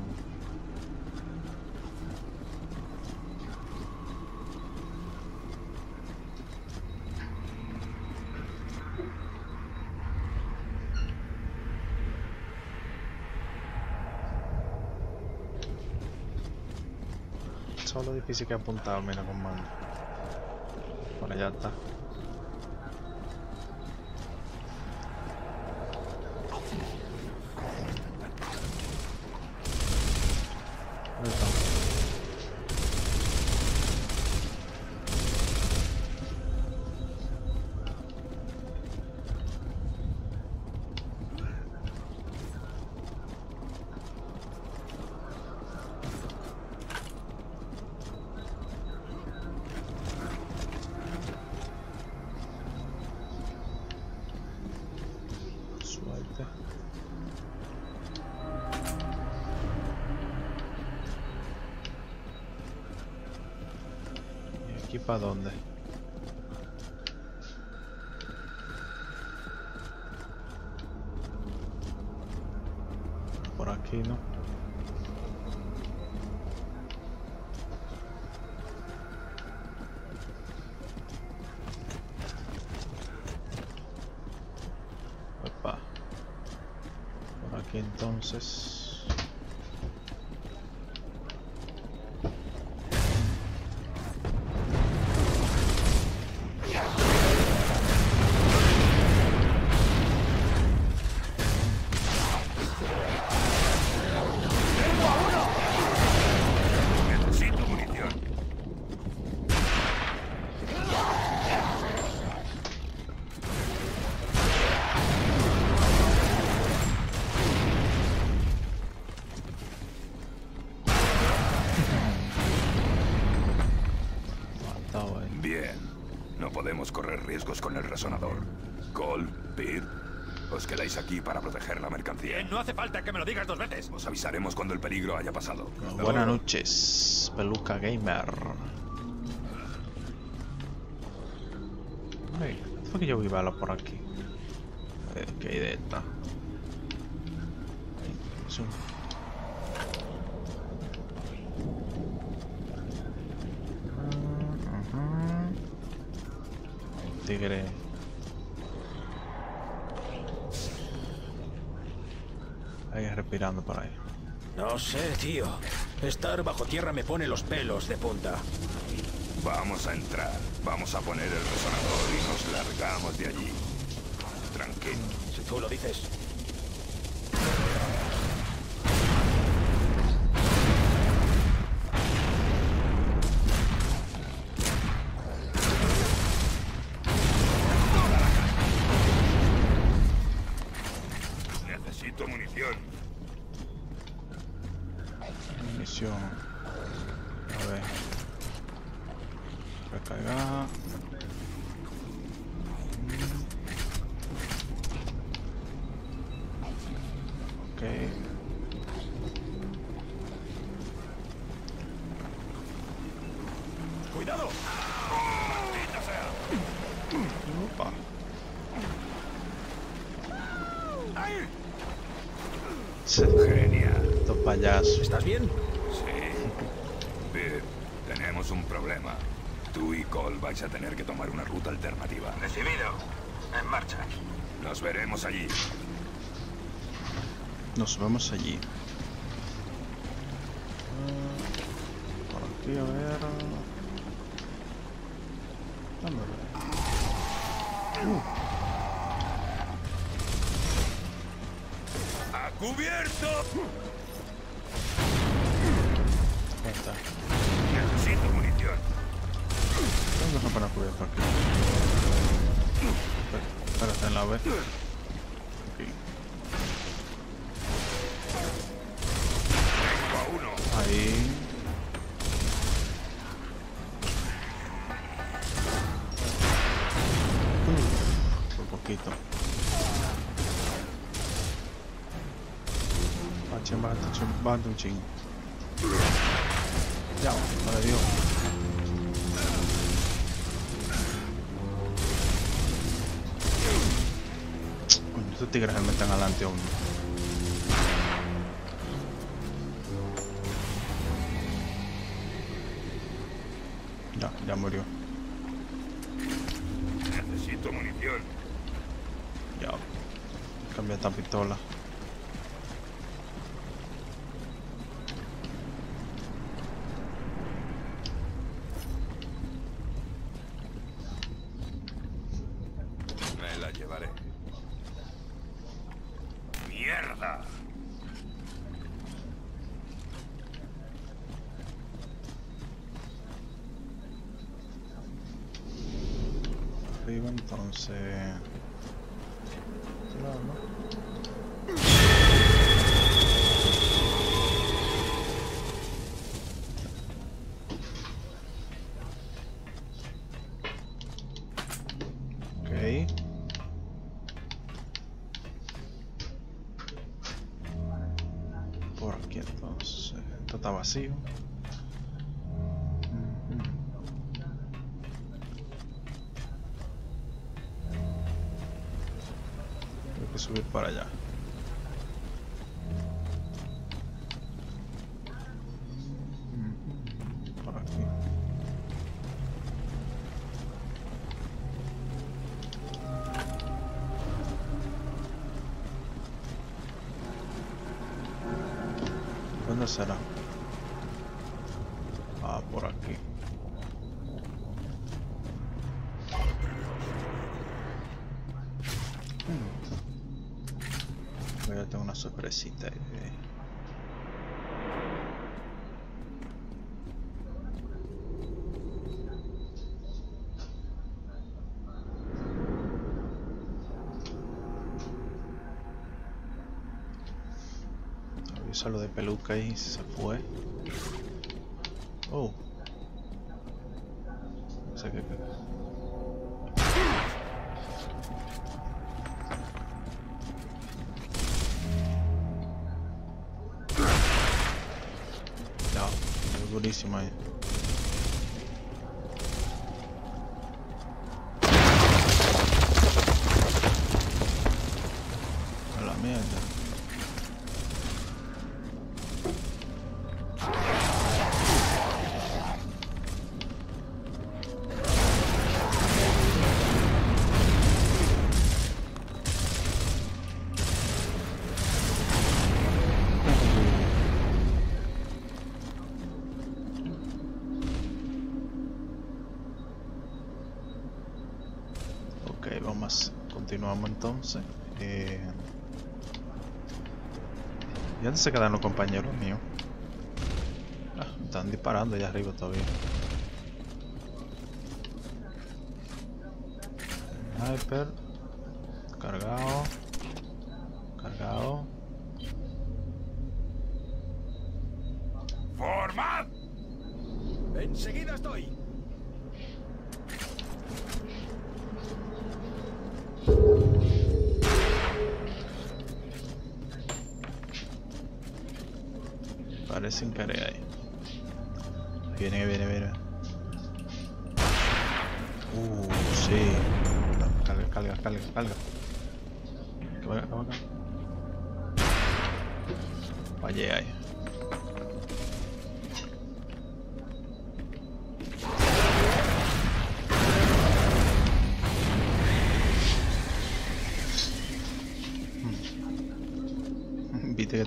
Solo difícil que apuntar, mira con mando. Por allá está. Ahí está. Suerte. ¿Y aquí para dónde? Por aquí, ¿no? Opa. Por aquí Bien, no hace falta que me lo digas dos veces. Os avisaremos cuando el peligro haya pasado. Buenas noches, Peluca Gamer. Ay, fue que yo vi bala por aquí. ¿Qué hay de esta? Un Tigre. Ahí respirando por ahí. No sé, tío. Estar bajo tierra me pone los pelos de punta. Vamos a entrar. Vamos a poner el resonador y nos largamos de allí. Tranquilo. Si tú lo dices. Necesito munición. Munición. A ver. Recargar. Ok. ¡Cuidado! Opa. ¿Estás bien? Sí. Pete, tenemos un problema. Tú y Cole vais a tener que tomar una ruta alternativa. Recibido. En marcha. Nos veremos allí. Nos vemos allí. Por aquí, a ver. Ver. ¡A cubierto! Ahí está. Necesito munición. Vamos a poner cubierto aquí. Ahora está en la B. Aquí. Ahí. Por poquito. Va, Bate, bate, bate um time. Tigres se meten adelante, hombre. Ya, ya murió. Necesito munición. Ya. Cambia esta pistola. Me la llevaré. ¡Mierda! Arriba entonces. Este lado, ¿no? Ok. Por aquí entonces. Esto está Tengo que subir para allá. Avisa lo de peluca y se fue. Oh. No sé qué. Ya, es durísima ahí. Entonces. Eh, ¿Y dónde se quedan los compañeros míos? Ah, están disparando allá arriba todavía. Sniper. Cargado. Cargado.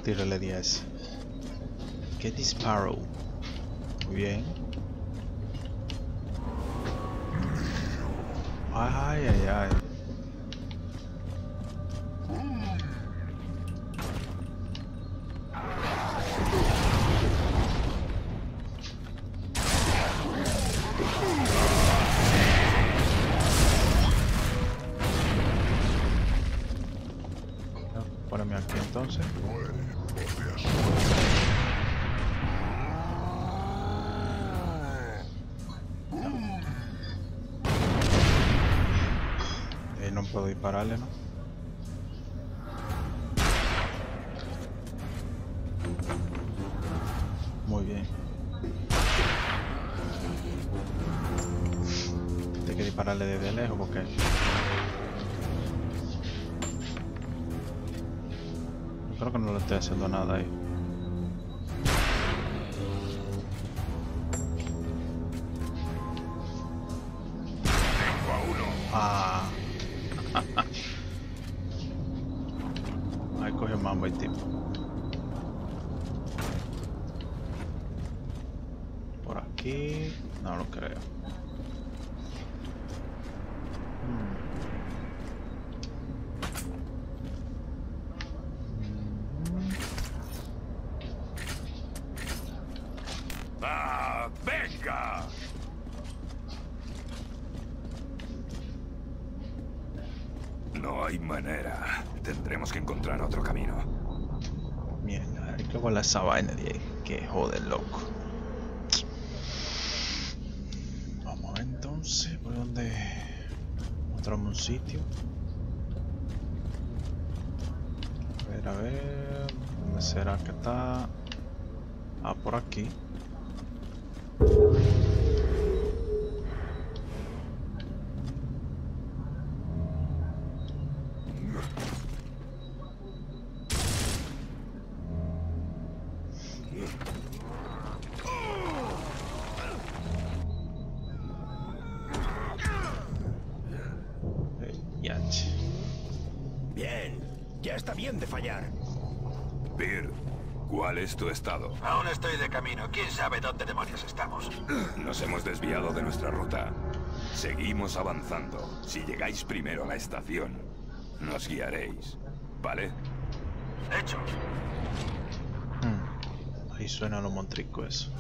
Hmm. Viste que tiro le 10. ¿Qué disparo? Muy bien. Volar esa vaina ahí. Que joder, loco. Vamos a ver entonces por dónde encontramos un sitio. A ver, a ver. ¿Dónde será que está? Tu estado? Aún estoy de camino. ¿Quién sabe dónde demonios estamos? Nos hemos desviado de nuestra ruta. Seguimos avanzando. Si llegáis primero a la estación, nos guiaréis. ¿Vale? Hecho. Hmm, Ahí suena lo montrico eso.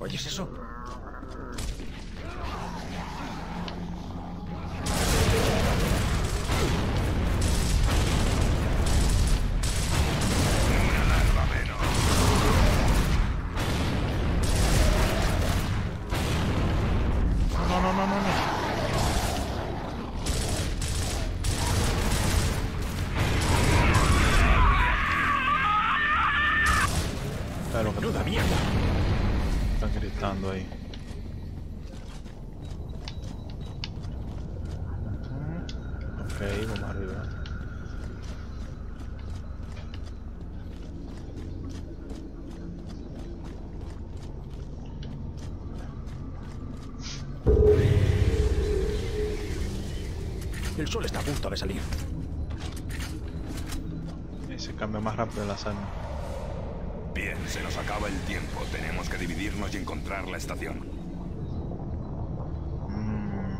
¿Oyes eso? Sol está a punto de salir. Ese cambio más rápido de la sangre. Bien, se nos acaba el tiempo. Tenemos que dividirnos y encontrar la estación. Mm.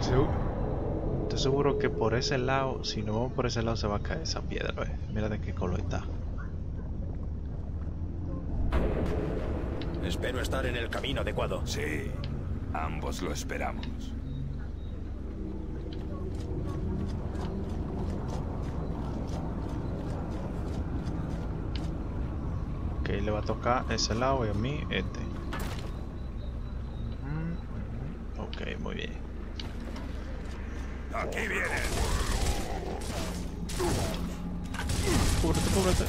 Segu- Estoy seguro que por ese lado, si no vamos por ese lado, se va a caer esa piedra. ¿ves? Mira de qué color está. Espero estar en el camino adecuado. Sí, ambos lo esperamos. Le va a tocar ese lado y a mí este. Ok, muy bien. ¡Aquí vienen! Cúbrete, cúbrete.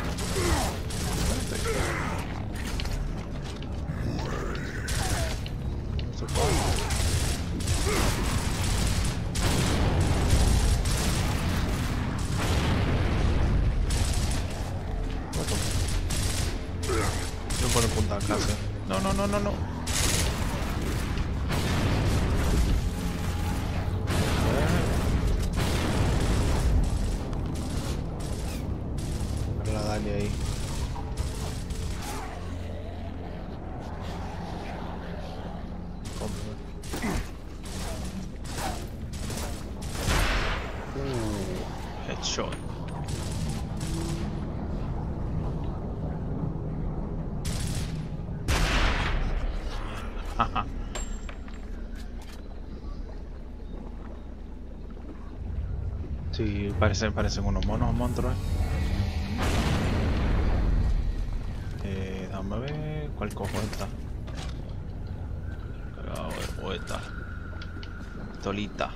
No pone punta a casa. No, no, no, no, no. La dale ahí. Uh, headshot. Ajá. Sí, parecen, parecen unos monos monstruos. Eh, déjame ver cuál cojo esta. Cagado, o esta. pistolita.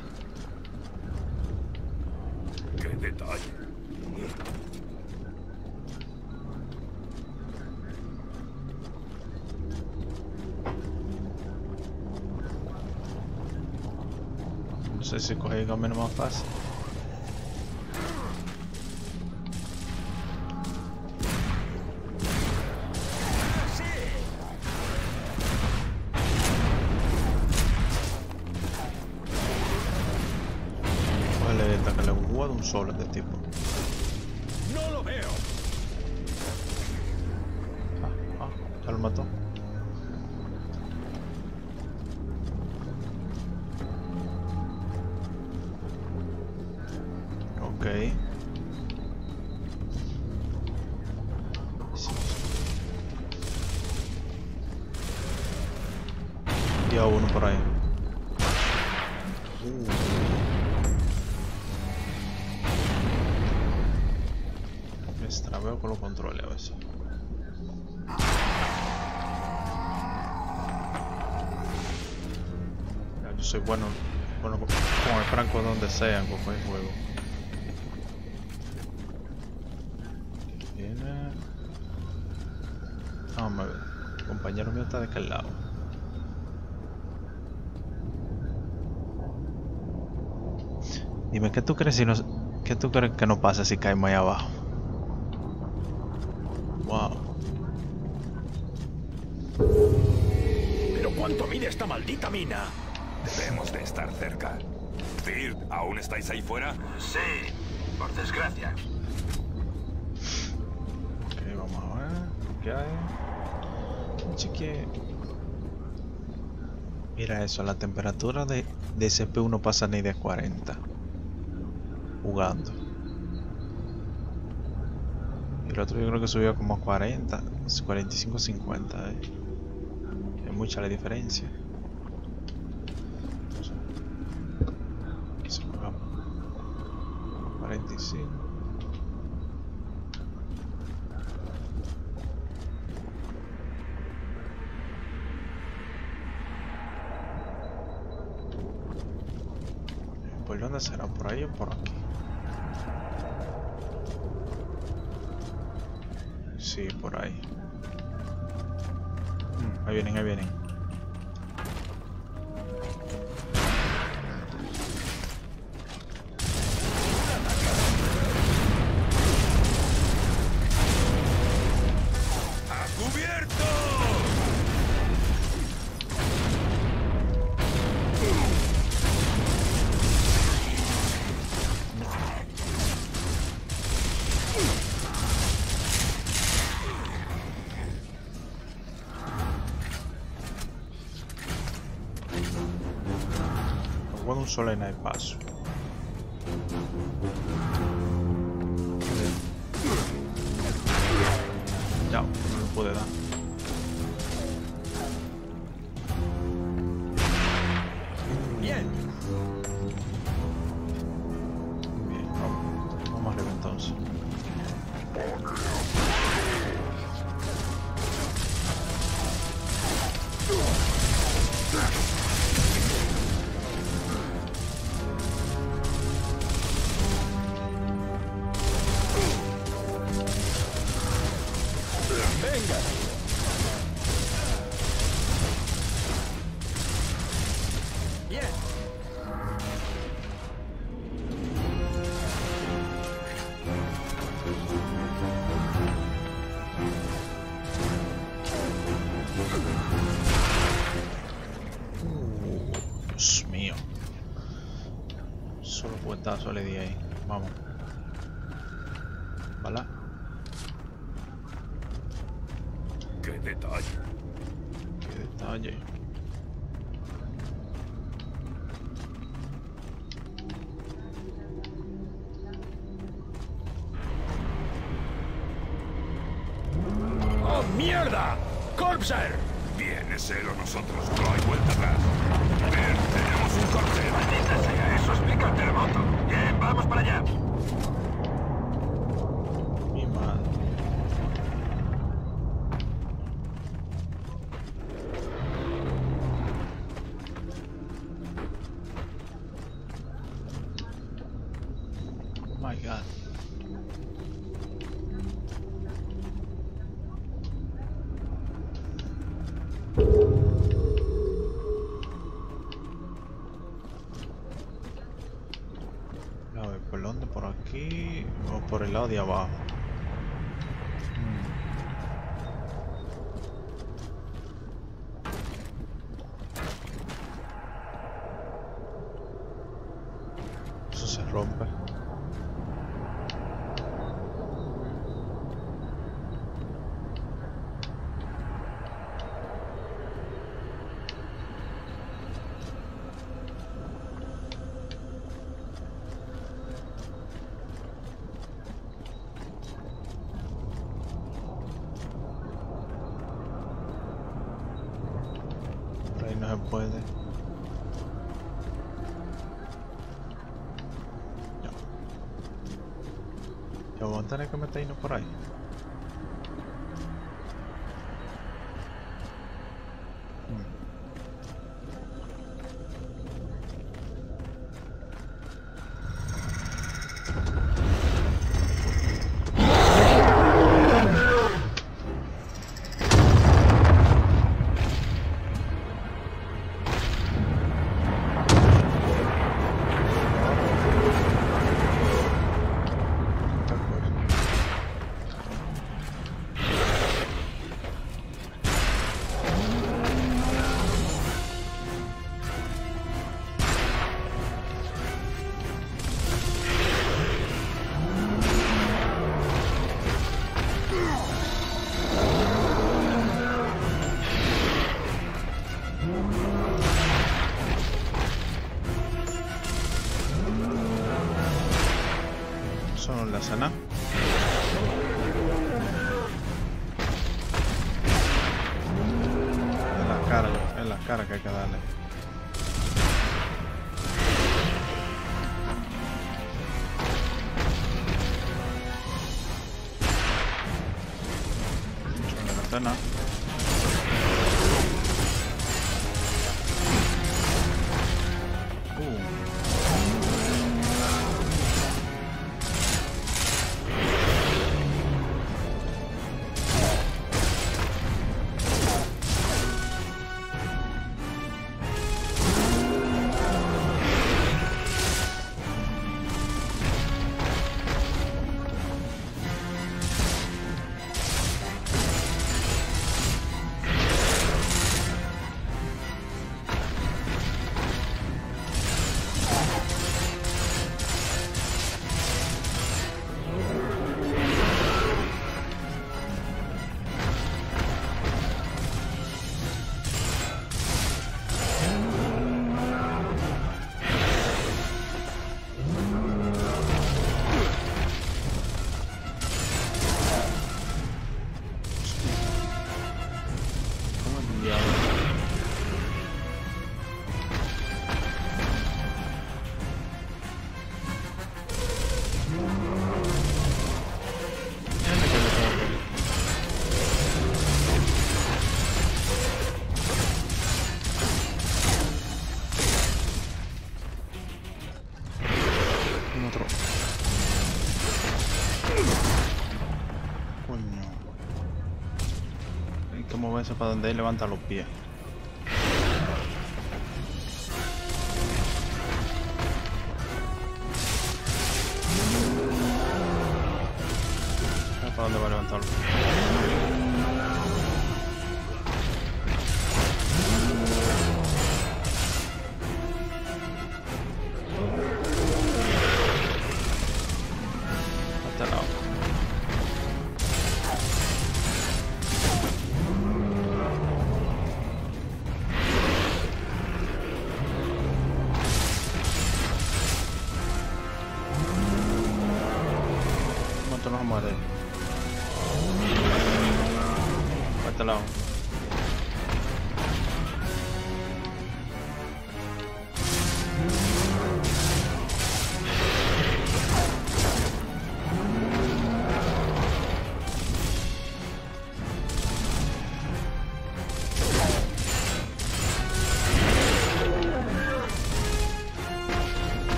¡Qué detalle! No sé si coger el camino más fácil. Soy bueno, bueno con con el franco donde sea en cualquier juego. Viene. Vamos a ver. El compañero mío está de aquel lado. Dime, ¿qué tú crees si nos... ¿Qué tú crees que nos pasa si caemos ahí abajo? Wow. ¿Pero cuánto mide esta maldita mina? Debemos de estar cerca. Beard, ¿aún estáis ahí fuera? Sí, por desgracia. Ok, vamos a ver. ¿Qué hay? Chique. Mira eso, la temperatura de, de ese P1 no pasa ni de 40. Jugando. Y el otro yo creo que subió como a 40, 45, 50. eh. Es mucha la diferencia. Entonces, aquí se juega 45. ¿Por dónde será? ¿Por ahí o por aquí? Sí, por ahí. Mm, ahí vienen, ahí vienen. Solo en detalle! Qué detalle. ¡Oh, mierda! ¡Corpser! Bien, es él o nosotros. No hay vuelta atrás. Tenemos un corte. Maldita sea, eso explica el terremoto. Bien, vamos para allá. My god. A ver, ¿por dónde? ¿Por aquí? ¿O por el lado de abajo? Hmm. Eso se rompe. Por ahí no se puede. Ya. Ya vamos a tener que meternos por ahí. Eso Moverse para donde levanta los pies. ¿Para dónde va a levantar los pies?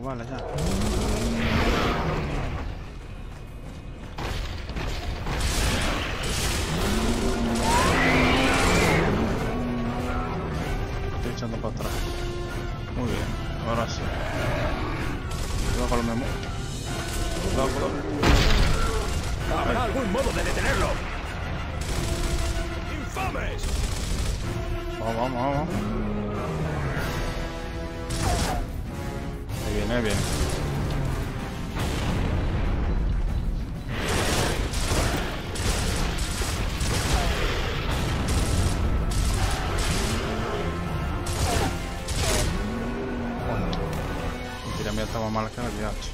我问了下。Marca, viado.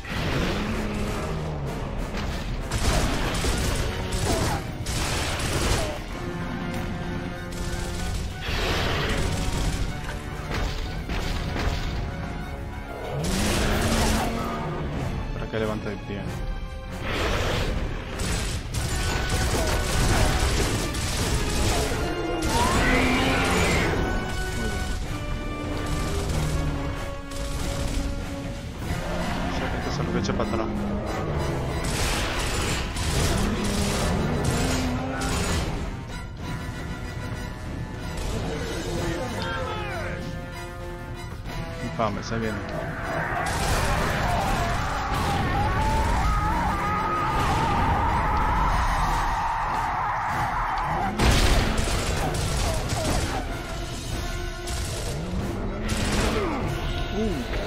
Там, за Венетом. Ooh.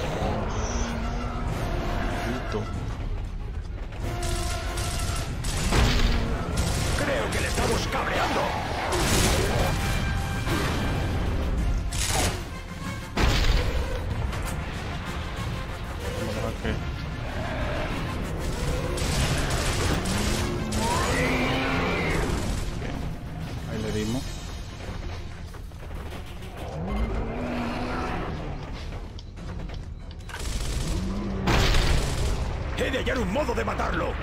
hallar un modo de matarlo.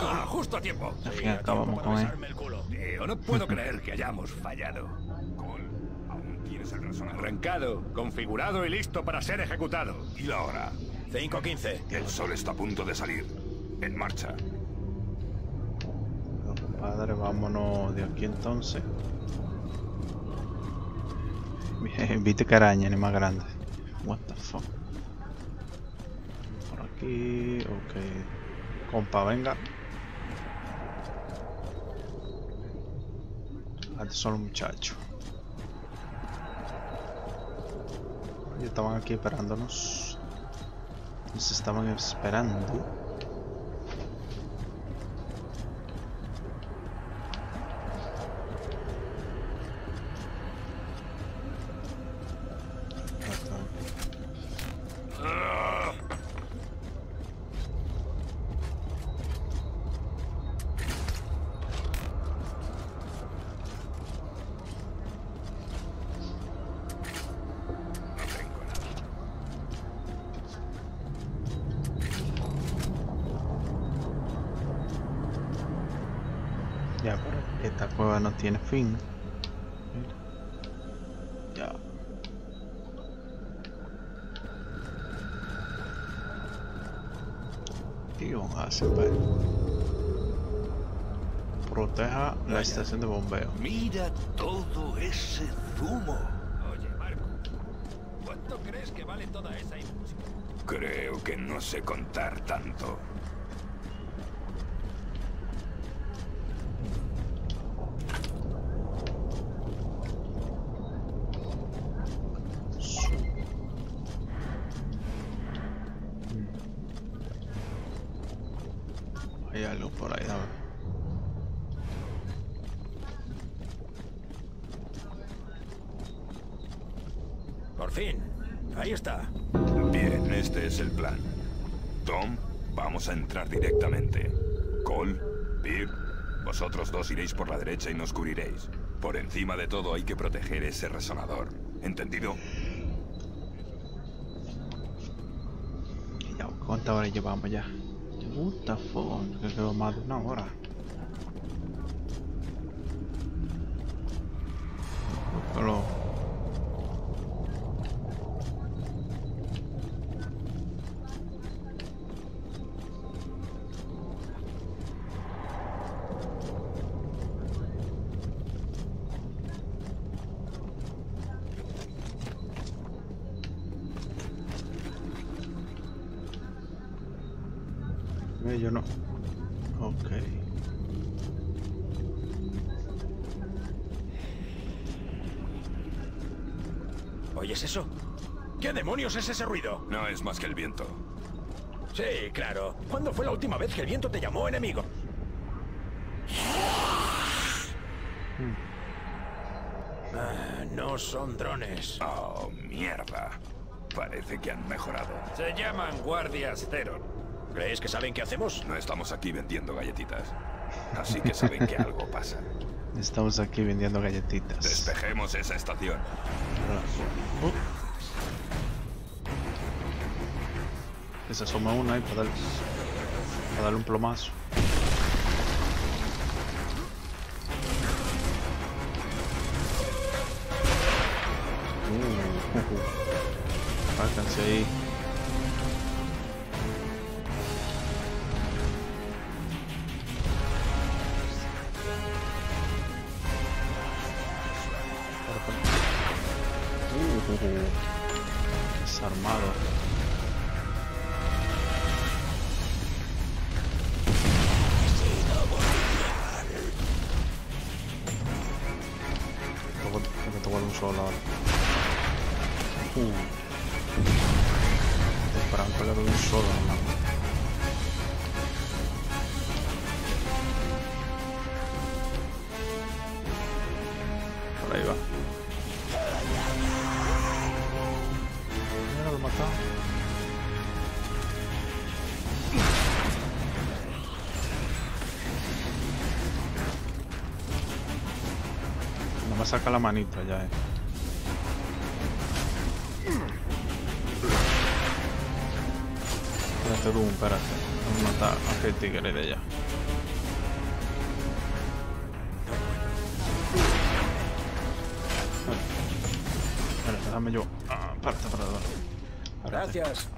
Ah, justo a tiempo. Al fin acabamos con él. Tío, no puedo creer que hayamos fallado. Aún tienes el resonador. Arrancado, configurado y listo para ser ejecutado. Y la hora. 5.15. El sol está a punto de salir. En marcha. Bueno, compadre, vámonos de aquí entonces. Viste que araña, ni más grande. What the fuck. Por aquí, ok. Compa, venga. Antes son los muchachos. Ya estaban aquí esperándonos. Nos estaban esperando. No tengo nada. Ya, pero esta cueva no tiene fin. Ya. ¿Qué vamos a hacer, pues? Proteja la estación de bombeo. Mira todo ese zumo. Oye, Marco, ¿cuánto crees que vale toda esa infusión? Creo que no sé contar tanto. Nos cubriréis. Por encima de todo hay que proteger ese resonador. ¿Entendido? Ya, ¿cuántas horas llevamos ya? What the fuck, que quedó más de una hora. Ve, Yo no. Ok. ¿Oyes eso? ¿Qué demonios es ese ruido? No es más que el viento. Sí, claro. ¿Cuándo fue la última vez que el viento te llamó enemigo? Ah, no son drones. Oh, mierda. Parece que han mejorado. Se llaman guardias cero. ¿Crees que saben qué hacemos? No estamos aquí vendiendo galletitas. Así que saben que algo pasa. Estamos aquí vendiendo galletitas. Despejemos esa estación. Uh. Que se asome una ahí para darle, para darle un plomazo. Uh, Pácanse ahí. No me saca la manita ya, eh. Espérate, Doom, espérate. Vamos a matar a aquel tigre de allá. Espérate, déjame yo. Ah, espérate, espérate. Espérate. Gracias.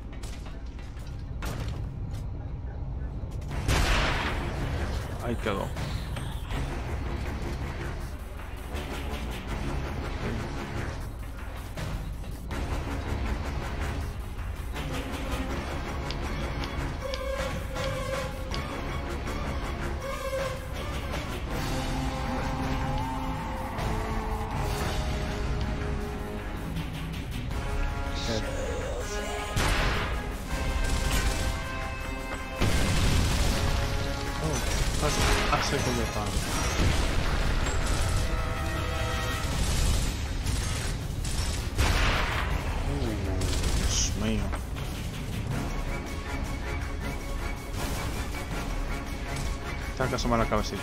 Ahí quedó. Asomar la cabecita.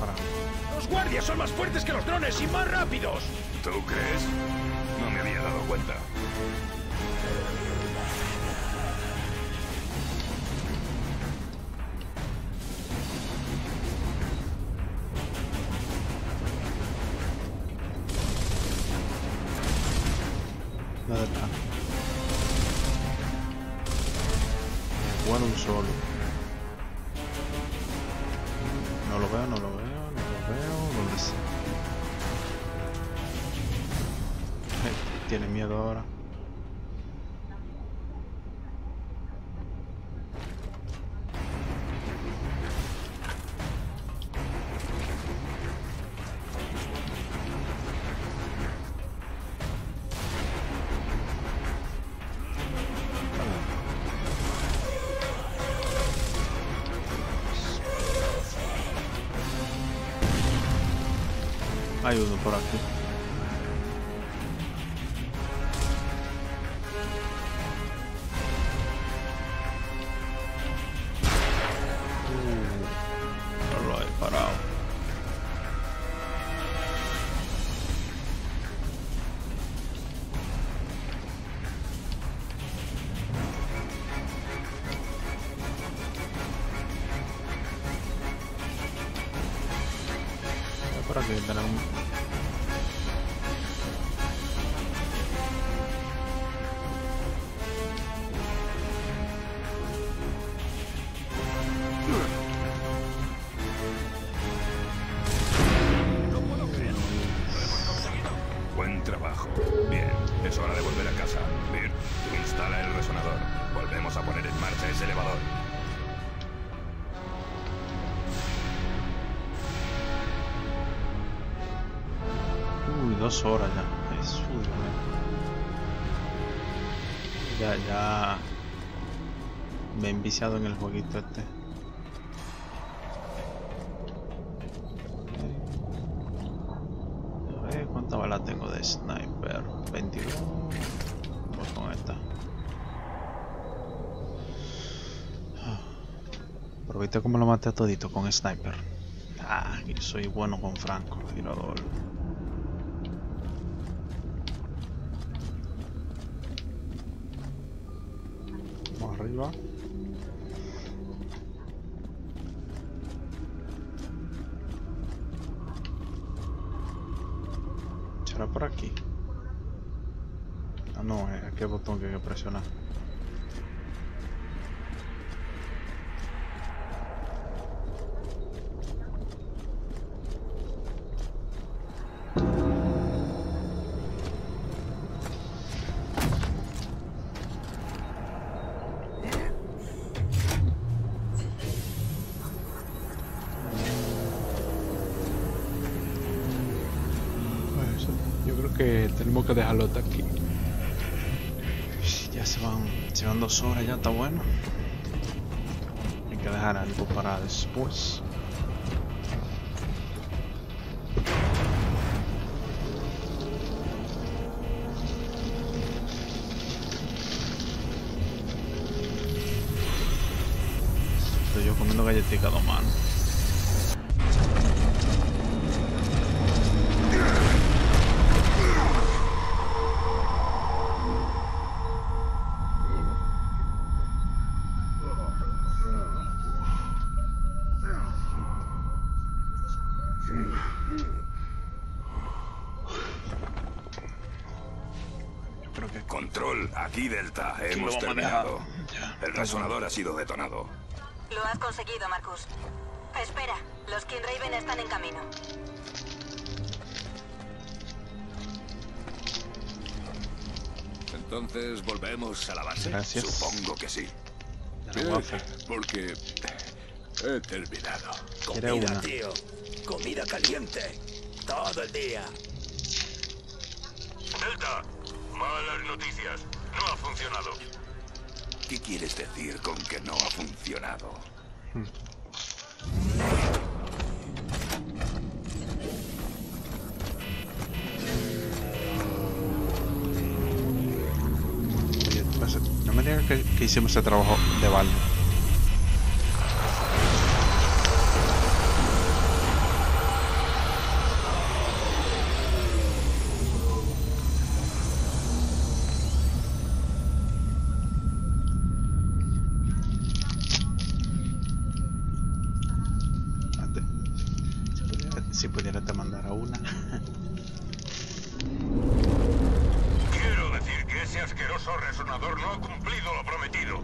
Para. Los guardias son más fuertes que los drones y más rápidos. ¿Tú crees? Jugar Hay uno por aquí. Uh, Eh, Por aquí horas ya. Jesús, mío. Ya, ya. Me he enviciado en el jueguito este. A ver cuánta bala tengo de sniper. 22. Vamos con esta. Pero viste cómo lo maté a todito con sniper. Ah, soy bueno con Franco, tirador. Vamos que dejarlo hasta aquí. Ya se van, se van dos horas, ya está bueno. Hay que dejar algo para después. Estoy yo comiendo galletitas Hemos terminado. El resonador ha sido detonado. Lo has conseguido, Marcus. Espera, los Kinraven están en camino. Entonces volvemos a la base. Gracias. Supongo que sí. No hacer. Porque he terminado. Comida, una. tío. Comida caliente. Todo el día. Delta, malas noticias. Funcionado. ¿Qué quieres decir con que no ha funcionado? Oye, no me digas que, que hicimos ese trabajo de balde. Resonador no ha cumplido lo prometido.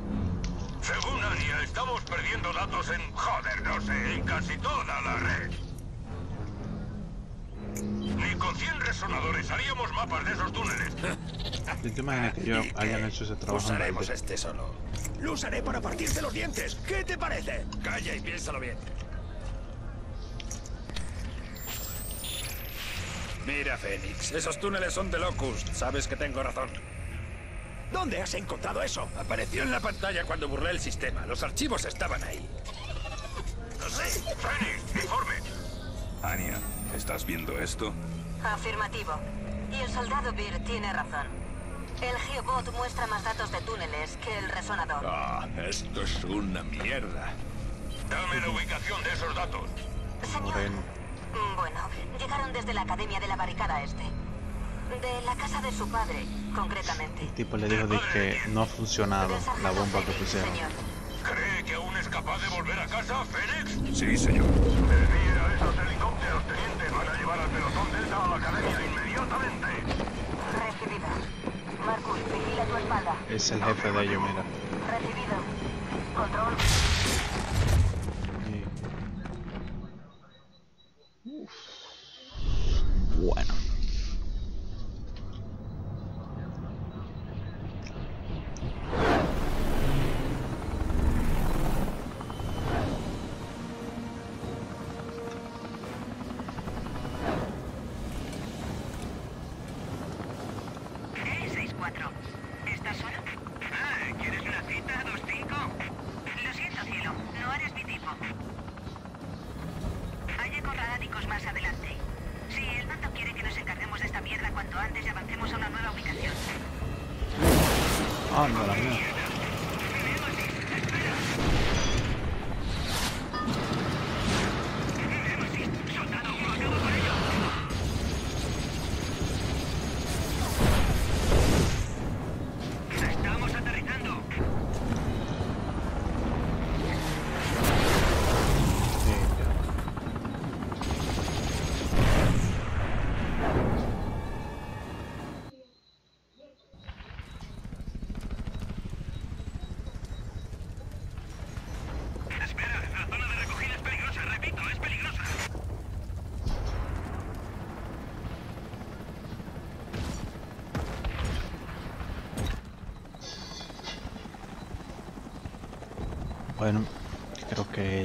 Según Anya, estamos perdiendo datos en... Joder, no sé, en casi toda la red. Ni con 100 resonadores haríamos mapas de esos túneles. ¿Tú te imaginas que yo hayan hecho ese trabajo Usaremos este solo. Lo usaré para partirte los dientes. ¿Qué te parece? Calla y piénsalo bien. Mira, Fénix, esos túneles son de Locust. Sabes que tengo razón. ¿Dónde has encontrado eso? Apareció en la pantalla cuando burlé el sistema. Los archivos estaban ahí. No sé. Informe. Anya, ¿estás viendo esto? Afirmativo. Y el soldado Beer tiene razón. El Geobot muestra más datos de túneles que el resonador. Ah, esto es una mierda. Dame la ubicación de esos datos. Señor. Mm, Bueno, llegaron desde la Academia de la Barricada Este. De la casa de su padre, concretamente. El tipo le dijo de que no ha funcionado la bomba que pusieron. ¿Cree que aún es capaz de volver a casa, Fénix? Sí, señor. Desvíe a esos helicópteros, teniente. Van a llevar al pelotón Delta a la academia inmediatamente. Recibida. Marcus, vigila tu espalda. Es el jefe de ellos, mira. Recibido. Control. Y- Bueno.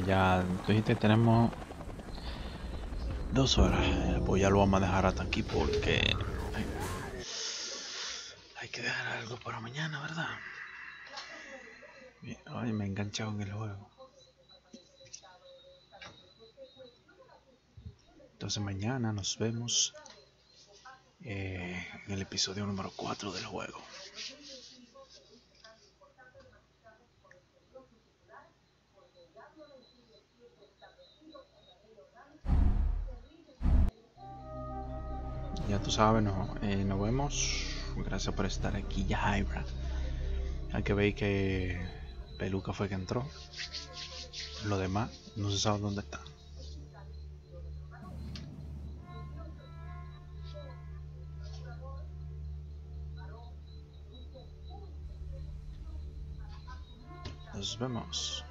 Ya tú dijiste tenemos dos horas. Pues ya lo vamos a dejar hasta aquí porque hay, que dejar algo para mañana, ¿verdad? Ay, me he enganchado en el juego. Entonces mañana nos vemos eh, en el episodio número 4 del juego. Ya tú sabes, no, eh, nos vemos. Gracias por estar aquí, Jaira. Hay que ver que Peluca fue que entró. Lo demás, no se sabe dónde está. Nos vemos.